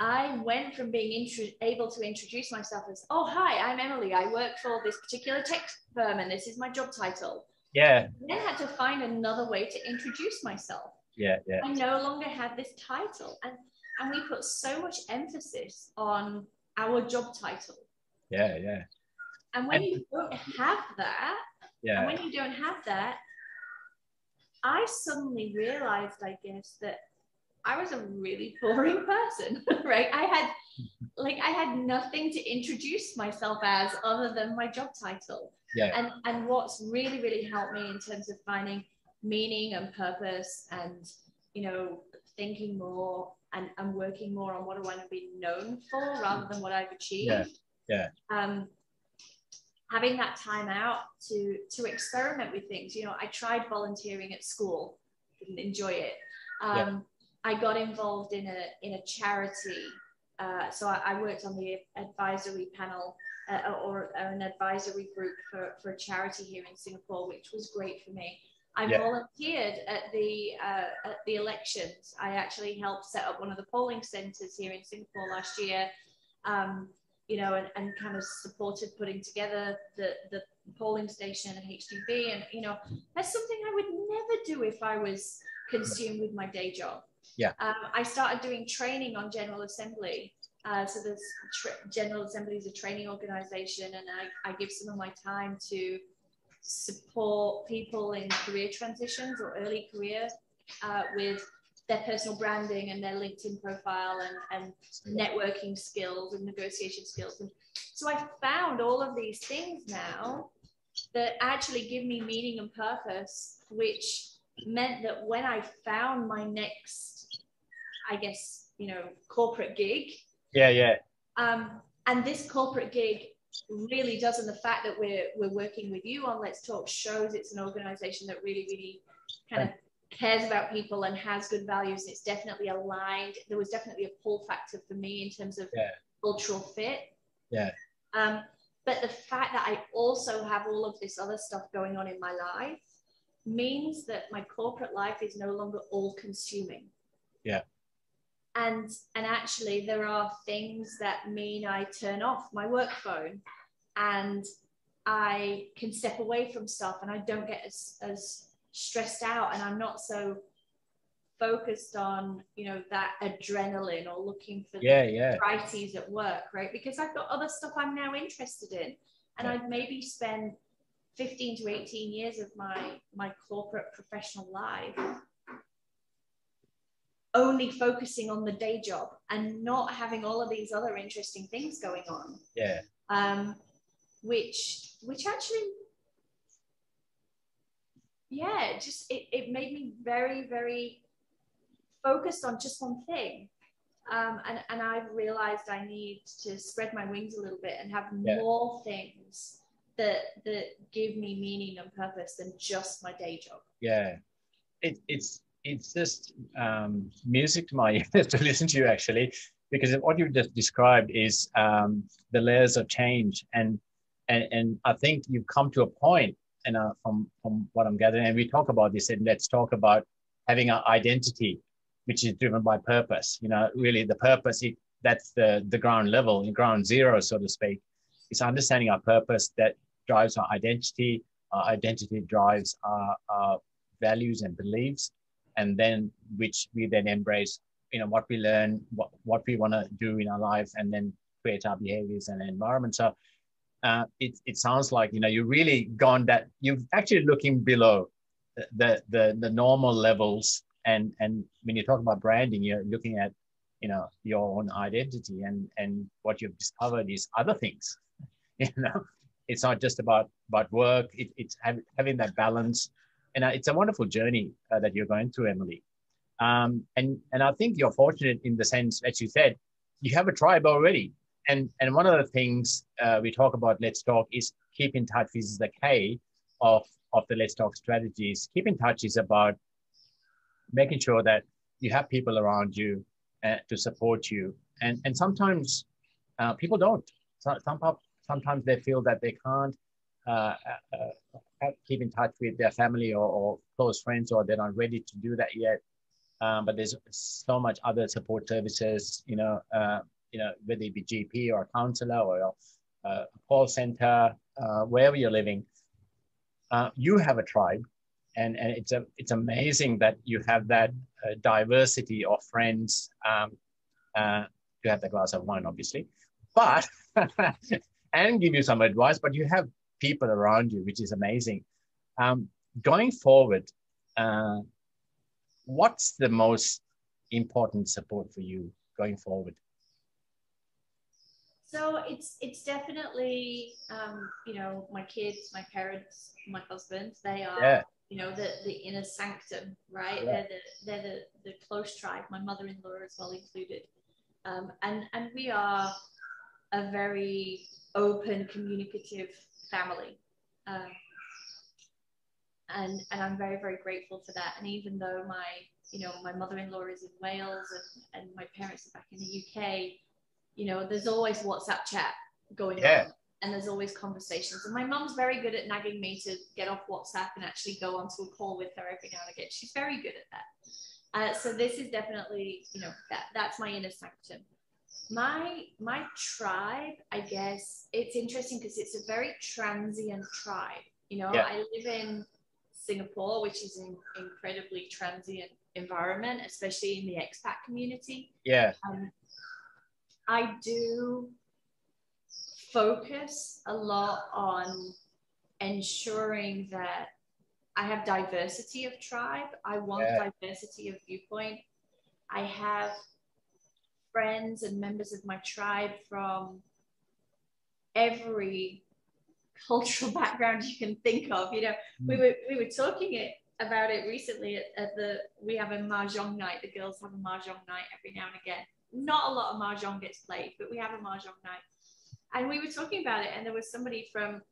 S2: I went from being able to introduce myself as, oh, hi, I'm Emily. I work for this particular tech firm and this is my job title.
S1: Yeah.
S2: I then had to find another way to introduce myself.
S1: Yeah, yeah.
S2: I no longer had this title. And, and we put so much emphasis on our job title.
S1: Yeah, yeah.
S2: And when and, you don't have that,
S1: yeah.
S2: and when you don't have that, I suddenly realized, I guess, that I was a really boring person, right? I had like I had nothing to introduce myself as other than my job title.
S1: Yeah.
S2: And and what's really, really helped me in terms of finding meaning and purpose and you know thinking more and, and working more on what I want to be known for rather than what I've achieved.
S1: Yeah. Yeah.
S2: Um, having that time out to to experiment with things. You know, I tried volunteering at school, didn't enjoy it. Um, yeah. I got involved in a in a charity. Uh, so I, I, worked on the advisory panel uh, or, or, an advisory group for, for a charity here in Singapore, which was great for me. I yeah. volunteered at the uh, at the elections. I actually helped set up one of the polling centres here in Singapore last year. Um, you know, and, and kind of supported putting together the, the polling station and HDB. And, you know, that's something I would never do if I was consumed with my day job.
S1: Yeah.
S2: Um, I started doing training on General Assembly. Uh, so there's tra- General Assembly is a training organization, and I, I give some of my time to support people in career transitions or early career uh, with their personal branding and their LinkedIn profile and, and networking skills and negotiation skills. And so I found all of these things now that actually give me meaning and purpose, which meant that when I found my next, I guess, you know, corporate gig.
S1: Yeah, yeah.
S2: Um, and this corporate gig really does, and the fact that we're we're working with you on Let's Talk shows it's an organization that really, really kind of cares about people and has good values. And It's definitely aligned. There was definitely a pull factor for me in terms of
S1: yeah.
S2: cultural fit.
S1: Yeah.
S2: Um, but the fact that I also have all of this other stuff going on in my life means that my corporate life is no longer all consuming.
S1: Yeah.
S2: And and actually there are things that mean I turn off my work phone and I can step away from stuff and I don't get as, as stressed out and I'm not so focused on you know that adrenaline or looking for
S1: yeah
S2: the
S1: yeah
S2: crises at work right? Because I've got other stuff I'm now interested in. And yeah. I'd maybe spend 15 to 18 years of my my corporate professional life only focusing on the day job and not having all of these other interesting things going on
S1: yeah
S2: um which which actually yeah, just it, it made me very, very focused on just one thing. Um, and, and I've realized I need to spread my wings a little bit and have yeah. more things that that give me meaning and purpose than just my day job.
S1: Yeah, it, it's it's just um, music to my ears to listen to you actually, because what you just described is um, the layers of change, and and and I think you've come to a point and uh, from from what I'm gathering, and we talk about this, and let's talk about having an identity, which is driven by purpose. You know, really the purpose. It, that's the the ground level, ground zero, so to speak. It's understanding our purpose that drives our identity. Our identity drives our, our values and beliefs, and then which we then embrace. You know what we learn, what what we want to do in our life, and then create our behaviors and environment. So uh, it, it sounds like you know you really gone that you've actually looking below the, the the normal levels and and when you talk about branding you're looking at you know your own identity and and what you've discovered is other things you know it's not just about about work it, it's having that balance and uh, it's a wonderful journey uh, that you're going through emily. Um, and and i think you're fortunate in the sense as you said you have a tribe already. And and one of the things uh, we talk about let's talk is keep in touch This is the k of of the let's talk strategies keep in touch is about making sure that you have people around you uh, to support you. And and sometimes uh, people don't. So, some, sometimes they feel that they can't uh, keep in touch with their family or, or, close friends or they're not ready to do that yet um, but there's so much other support services you know you know, whether it be GP or counselor or a call center, uh, wherever you're living, uh, you have a tribe. And, and it's, a, it's amazing that you have that uh, diversity of friends um, uh, to have the glass of wine, obviously, but and give you some advice, but you have people around you, which is amazing. Um, going forward, uh, what's the most important support for you going forward?
S2: So it's it's definitely um, you know my kids, my parents, my husband. They are yeah. you know the the inner sanctum, right? Yeah. They're the they're the, the close tribe. My mother-in-law as well included, um, and and we are a very open, communicative family. Um, and and I'm very very grateful for that. And even though my you know my mother-in-law is in Wales and, and my parents are back in the UK, you know there's always WhatsApp chat going yeah. on, and there's always conversations. And my mom's very good at nagging me to get off WhatsApp and actually go onto a call with her every now and again. She's very good at that. Uh, so this is definitely you know that that's my inner sanctum. My my tribe, I guess, it's interesting because it's a very transient tribe. You know, yeah. I live in Singapore, which is an incredibly transient environment, especially in the expat community.
S1: Yeah.
S2: Um, I do focus a lot on ensuring that I have diversity of tribe. I want yeah. diversity of viewpoint. I have friends and members of my tribe from every cultural background you can think of. You know, mm. we were we were talking it about it recently at, at, the we have a mahjong night. The girls have a mahjong night every now and again. Not a lot of mahjong gets played, but we have a mahjong night, and we were talking about it. And there was somebody from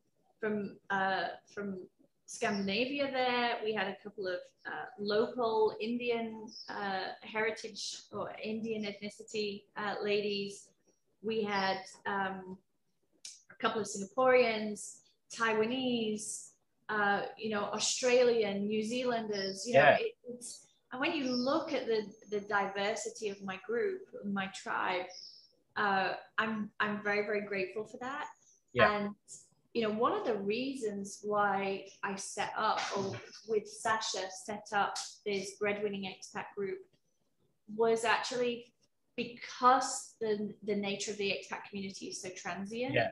S2: from uh, from Scandinavia there. We had a couple of uh, local Indian uh, heritage or Indian ethnicity uh, ladies. We had um, a couple of Singaporeans, Taiwanese, uh, you know, Australian, New Zealanders. You yeah. know, it, it's and when you look at the the diversity of my group, my tribe, uh, I'm I'm very very grateful for that. Yeah. And you know, one of the reasons why I set up, or with Sasha set up this breadwinning expat group, was actually because the the nature of the expat community is so transient.
S1: Yeah.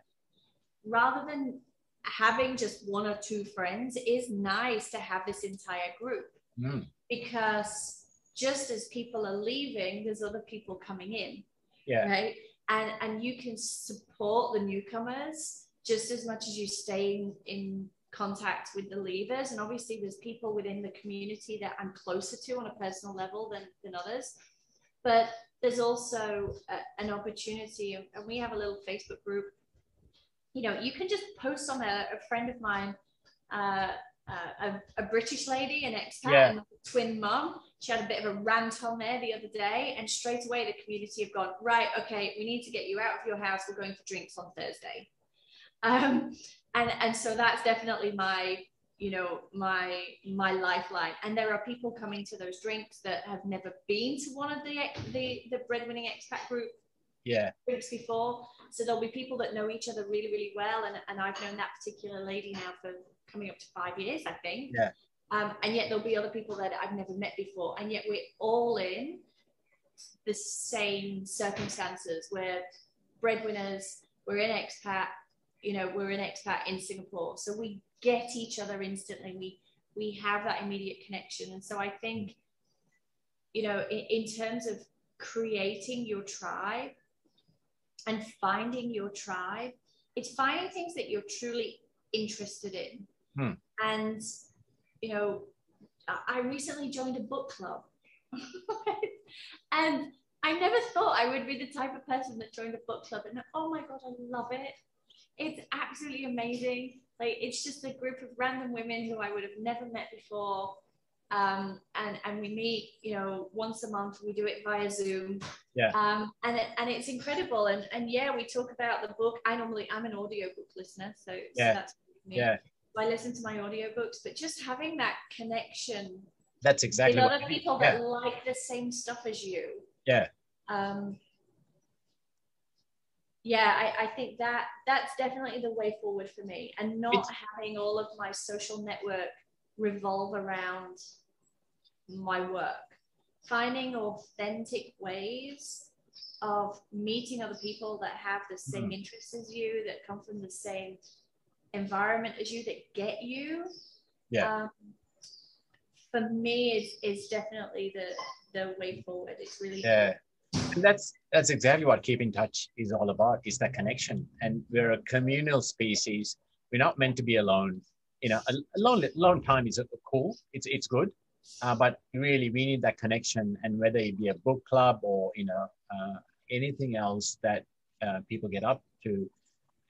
S2: Rather than having just one or two friends it is nice to have this entire group mm. because just as people are leaving there's other people coming in
S1: yeah
S2: right and and you can support the newcomers just as much as you stay in, in contact with the leavers and obviously there's people within the community that i'm closer to on a personal level than than others but there's also a, an opportunity and we have a little facebook group you know, you can just post on a, a friend of mine, uh, uh, a, a, British lady, an expat, yeah. and a twin mum. She had a bit of a rant on there the other day, and straight away the community have gone, right, okay, we need to get you out of your house. We're going for drinks on Thursday. Um, and, and so that's definitely my, you know, my my lifeline. And there are people coming to those drinks that have never been to one of the the, the breadwinning expat group
S1: yeah.
S2: drinks before. So there'll be people that know each other really, really well. And, and I've known that particular lady now for coming up to five years, I think.
S1: Yeah.
S2: Um, and yet there'll be other people that I've never met before. And yet we're all in the same circumstances. We're breadwinners, we're in expat, you know, we're an expat in Singapore. So we get each other instantly. We we have that immediate connection. And so I think, you know, in, in terms of creating your tribe, and finding your tribe. It's finding things that you're truly interested in. Hmm. And, you know, I recently joined a book club. and I never thought I would be the type of person that joined a book club. And oh my God, I love it. It's absolutely amazing. Like, it's just a group of random women who I would have never met before. Um, and and we meet you know once a month. We do it via zoom.
S1: Yeah.
S2: Um, and it, and it's incredible. And and yeah we talk about the book. I normally i'm an audiobook listener so,
S1: yeah.
S2: so that's
S1: me. yeah.
S2: I listen to my audiobooks but just having that connection
S1: that's exactly
S2: with other people yeah. that like the same stuff as you.
S1: Yeah.
S2: Um yeah I, I think that that's definitely the way forward for me and not it's, having all of my social network revolve around my work. Finding authentic ways of meeting other people that have the same mm. interests as you, that come from the same environment as you, that get you.
S1: Yeah. Um,
S2: for me is is definitely the the way forward. It's really
S1: yeah. And that's that's exactly what keeping touch is all about is that connection. And we're a communal species. We're not meant to be alone. You know a, a long long time is cool it's it's good. Uh, but really we need that connection. And whether it be a book club or you know uh, anything else that uh, people get up to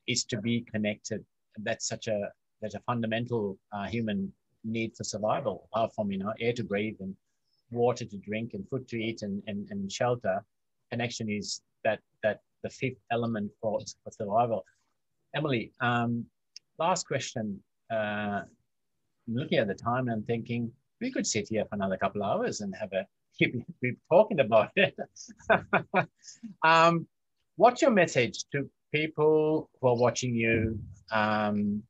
S1: is to be connected. That's such a that's a fundamental uh, human need for survival apart from you know air to breathe and water to drink and food to eat and, and, and shelter connection is that that the fifth element for, for survival emily um, last question uh, I'm looking at the time and I'm thinking we could sit here for another couple of hours and have a keep, keep talking about it. um, what's your message to people who are watching you, um,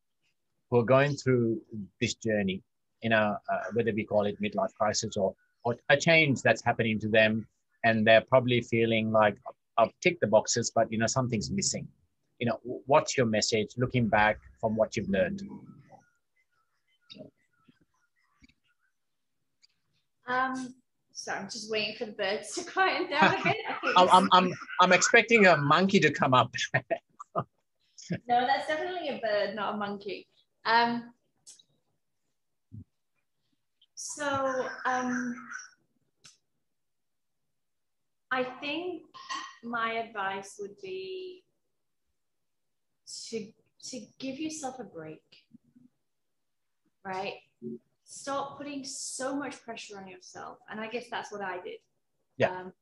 S1: who are going through this journey, you know, uh, whether we call it midlife crisis or, or a change that's happening to them, and they're probably feeling like I've ticked the boxes, but you know something's missing. You know, what's your message looking back from what you've learned?
S2: Um, so I'm just waiting for the birds to quiet down a bit.
S1: I'm, I'm, I'm, I'm expecting a monkey to come up.
S2: no, that's definitely a bird, not a monkey. Um, so um, I think my advice would be to to give yourself a break, right? stop putting so much pressure on yourself. And I guess that's what I did.
S1: Yeah. Um,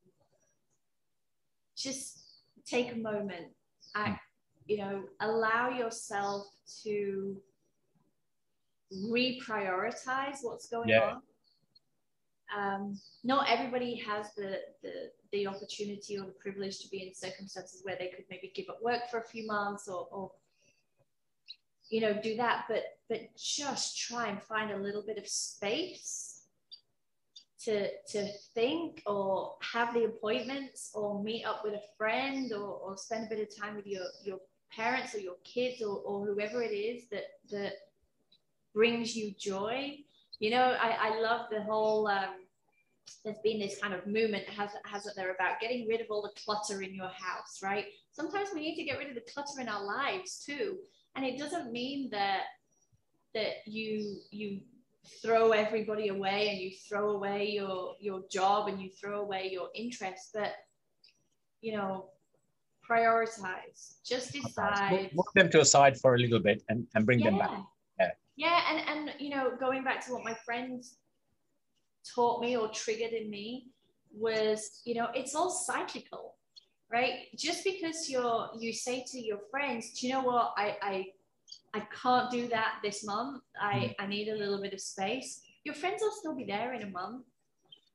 S2: just take a moment. I, you know, allow yourself to reprioritize what's going yeah. on. Um, not everybody has the, the the opportunity or the privilege to be in circumstances where they could maybe give up work for a few months or, or you know do that but but just try and find a little bit of space to to think or have the appointments or meet up with a friend or, or spend a bit of time with your your parents or your kids or, or whoever it is that that brings you joy. You know i, I love the whole um, there's been this kind of movement has hasn't there about getting rid of all the clutter in your house right? Sometimes we need to get rid of the clutter in our lives too. And it doesn't mean that that you you throw everybody away and you throw away your your job and you throw away your interests but you know prioritize. Just decide
S1: move them to a side for a little bit and, and bring yeah. them back.
S2: Yeah. Yeah and and you know going back to what my friends taught me or triggered in me was you know it's all cyclical right? Just because you're you say to your friends, do you know what? I I I can't do that this month. I, mm. I need a little bit of space. Your friends will still be there in a month.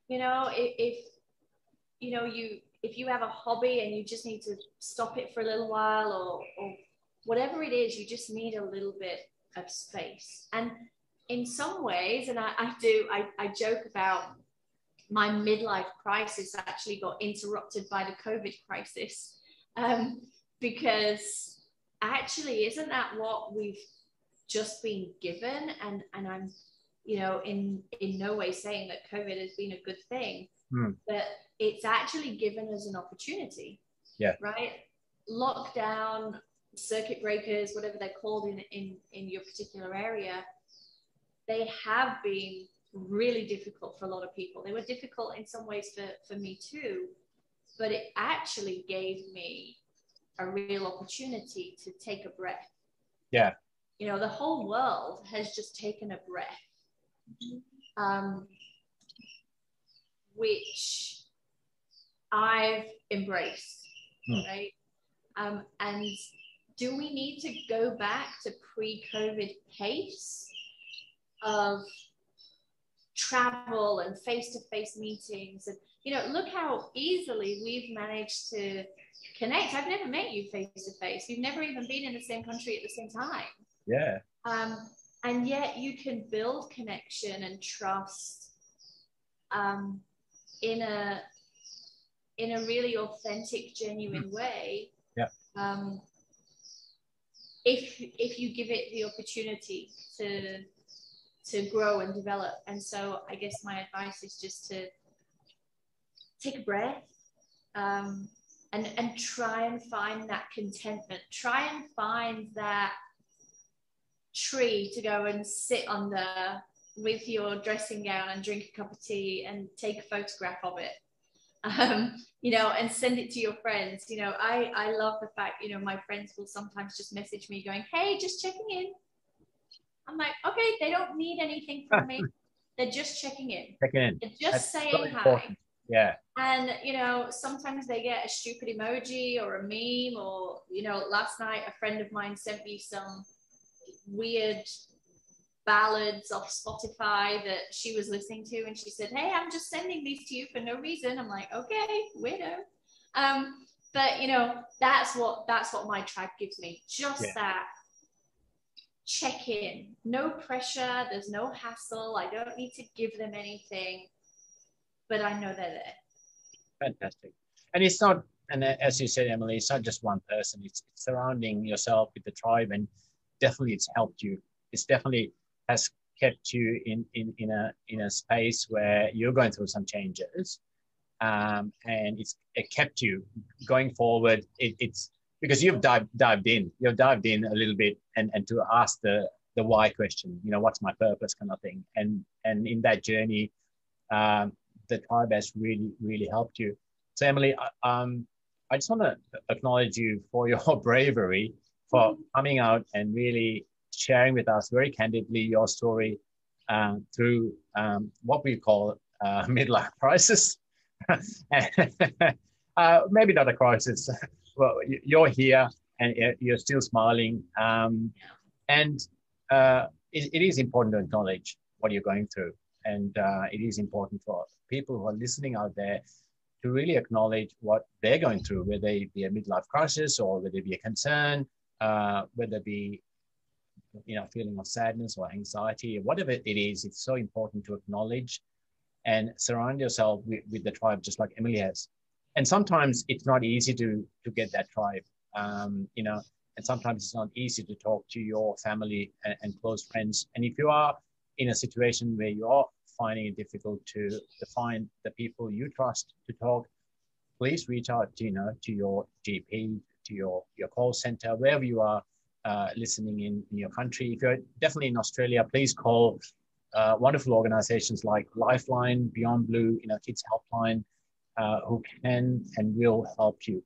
S2: You know, if, if you know you if you have a hobby and you just need to stop it for a little while or, or whatever it is, you just need a little bit of space. And in some ways, and I, I do, I, I joke about my midlife crisis actually got interrupted by the COVID crisis. Um, because actually, isn't that what we've just been given? And, and I'm, you know, in, in no way saying that COVID has been a good thing,
S1: mm.
S2: but it's actually given us an opportunity.
S1: Yeah.
S2: Right? Lockdown, circuit breakers, whatever they're called in, in, in your particular area, they have been really difficult for a lot of people. They were difficult in some ways for, for me too, but it actually gave me a real opportunity to take a breath.
S1: Yeah.
S2: You know, the whole world has just taken a breath, um, which I've embraced, hmm. right? Um, and do we need to go back to pre COVID pace of travel and face-to-face meetings and you know look how easily we've managed to connect. I've never met you face-to-face. You've never even been in the same country at the same time.
S1: Yeah.
S2: Um, and yet you can build connection and trust um, in a in a really authentic genuine mm. way.
S1: Yeah.
S2: Um, if if you give it the opportunity to to grow and develop. And so I guess my advice is just to take a breath um, and, and try and find that contentment. Try and find that tree to go and sit under with your dressing gown and drink a cup of tea and take a photograph of it um, you know, and send it to your friends. You know, I, I love the fact, you know, my friends will sometimes just message me going, Hey, just checking in. I'm like, okay, they don't need anything from me. They're just checking in.
S1: Checking in.
S2: They're just That's saying hi.
S1: Yeah.
S2: And you know, sometimes they get a stupid emoji or a meme, or you know, last night a friend of mine sent me some weird ballads off Spotify that she was listening to, and she said, "Hey, I'm just sending these to you for no reason." I'm like, "Okay, weirdo." Um, but you know, that's what that's what my tribe gives me. Just yeah. that check in, no pressure. There's no hassle. I don't need to give them anything, but I know they're there.
S1: Fantastic, and it's not. And as you said, Emily, it's not just one person. It's, surrounding yourself with the tribe, and definitely it's helped you. It's definitely has kept you in, in, in, a, in a space where you're going through some changes um, and it's it kept you going forward. It, it's because you've dived, dived in, you've dived in a little bit and, and to ask the, the why question, you know, what's my purpose kind of thing. And, and in that journey, um, the tribe has really, really helped you. So Emily, I, um, I just want to acknowledge you for your bravery for coming out and really sharing with us very candidly your story uh, through um, what we call uh, midlife crisis. uh, maybe not a crisis. Well, you're here and you're still smiling. Um, and uh, it, it is important to acknowledge what you're going through. And uh, it is important for people who are listening out there to really acknowledge what they're going through, whether it be a midlife crisis or whether it be a concern, uh, whether it be you know feeling of sadness or anxiety whatever it is it's so important to acknowledge and surround yourself with, with the tribe just like emily has and sometimes it's not easy to to get that tribe um, you know and sometimes it's not easy to talk to your family and, and close friends and if you are in a situation where you are finding it difficult to, to find the people you trust to talk please reach out to you know to your gp to your your call center wherever you are uh, listening in, in your country. If you're definitely in Australia, please call uh, wonderful organizations like Lifeline, Beyond Blue, you know, Kids Helpline, uh, who can and will help you.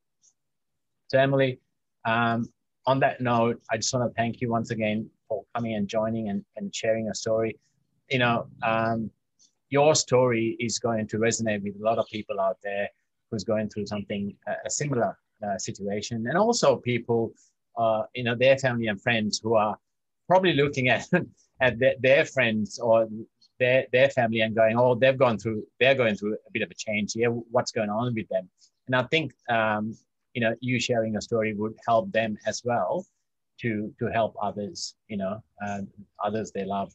S1: So, Emily, um, on that note, I just want to thank you once again for coming and joining and, and sharing your story. You know, um, your story is going to resonate with a lot of people out there who's going through something, a similar uh, situation, and also people uh, you know, their family and friends who are probably looking at at their, their friends or their their family and going, oh, they've gone through, they're going through a bit of a change here. What's going on with them? And I think, um, you know, you sharing a story would help them as well to to help others, you know, uh, others they love.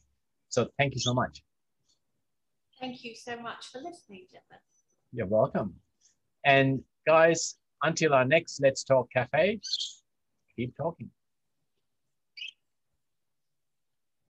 S1: So thank you so much.
S2: Thank you so much for listening, Jeff.
S1: You're welcome. And guys, until our next Let's Talk Cafe, keep talking.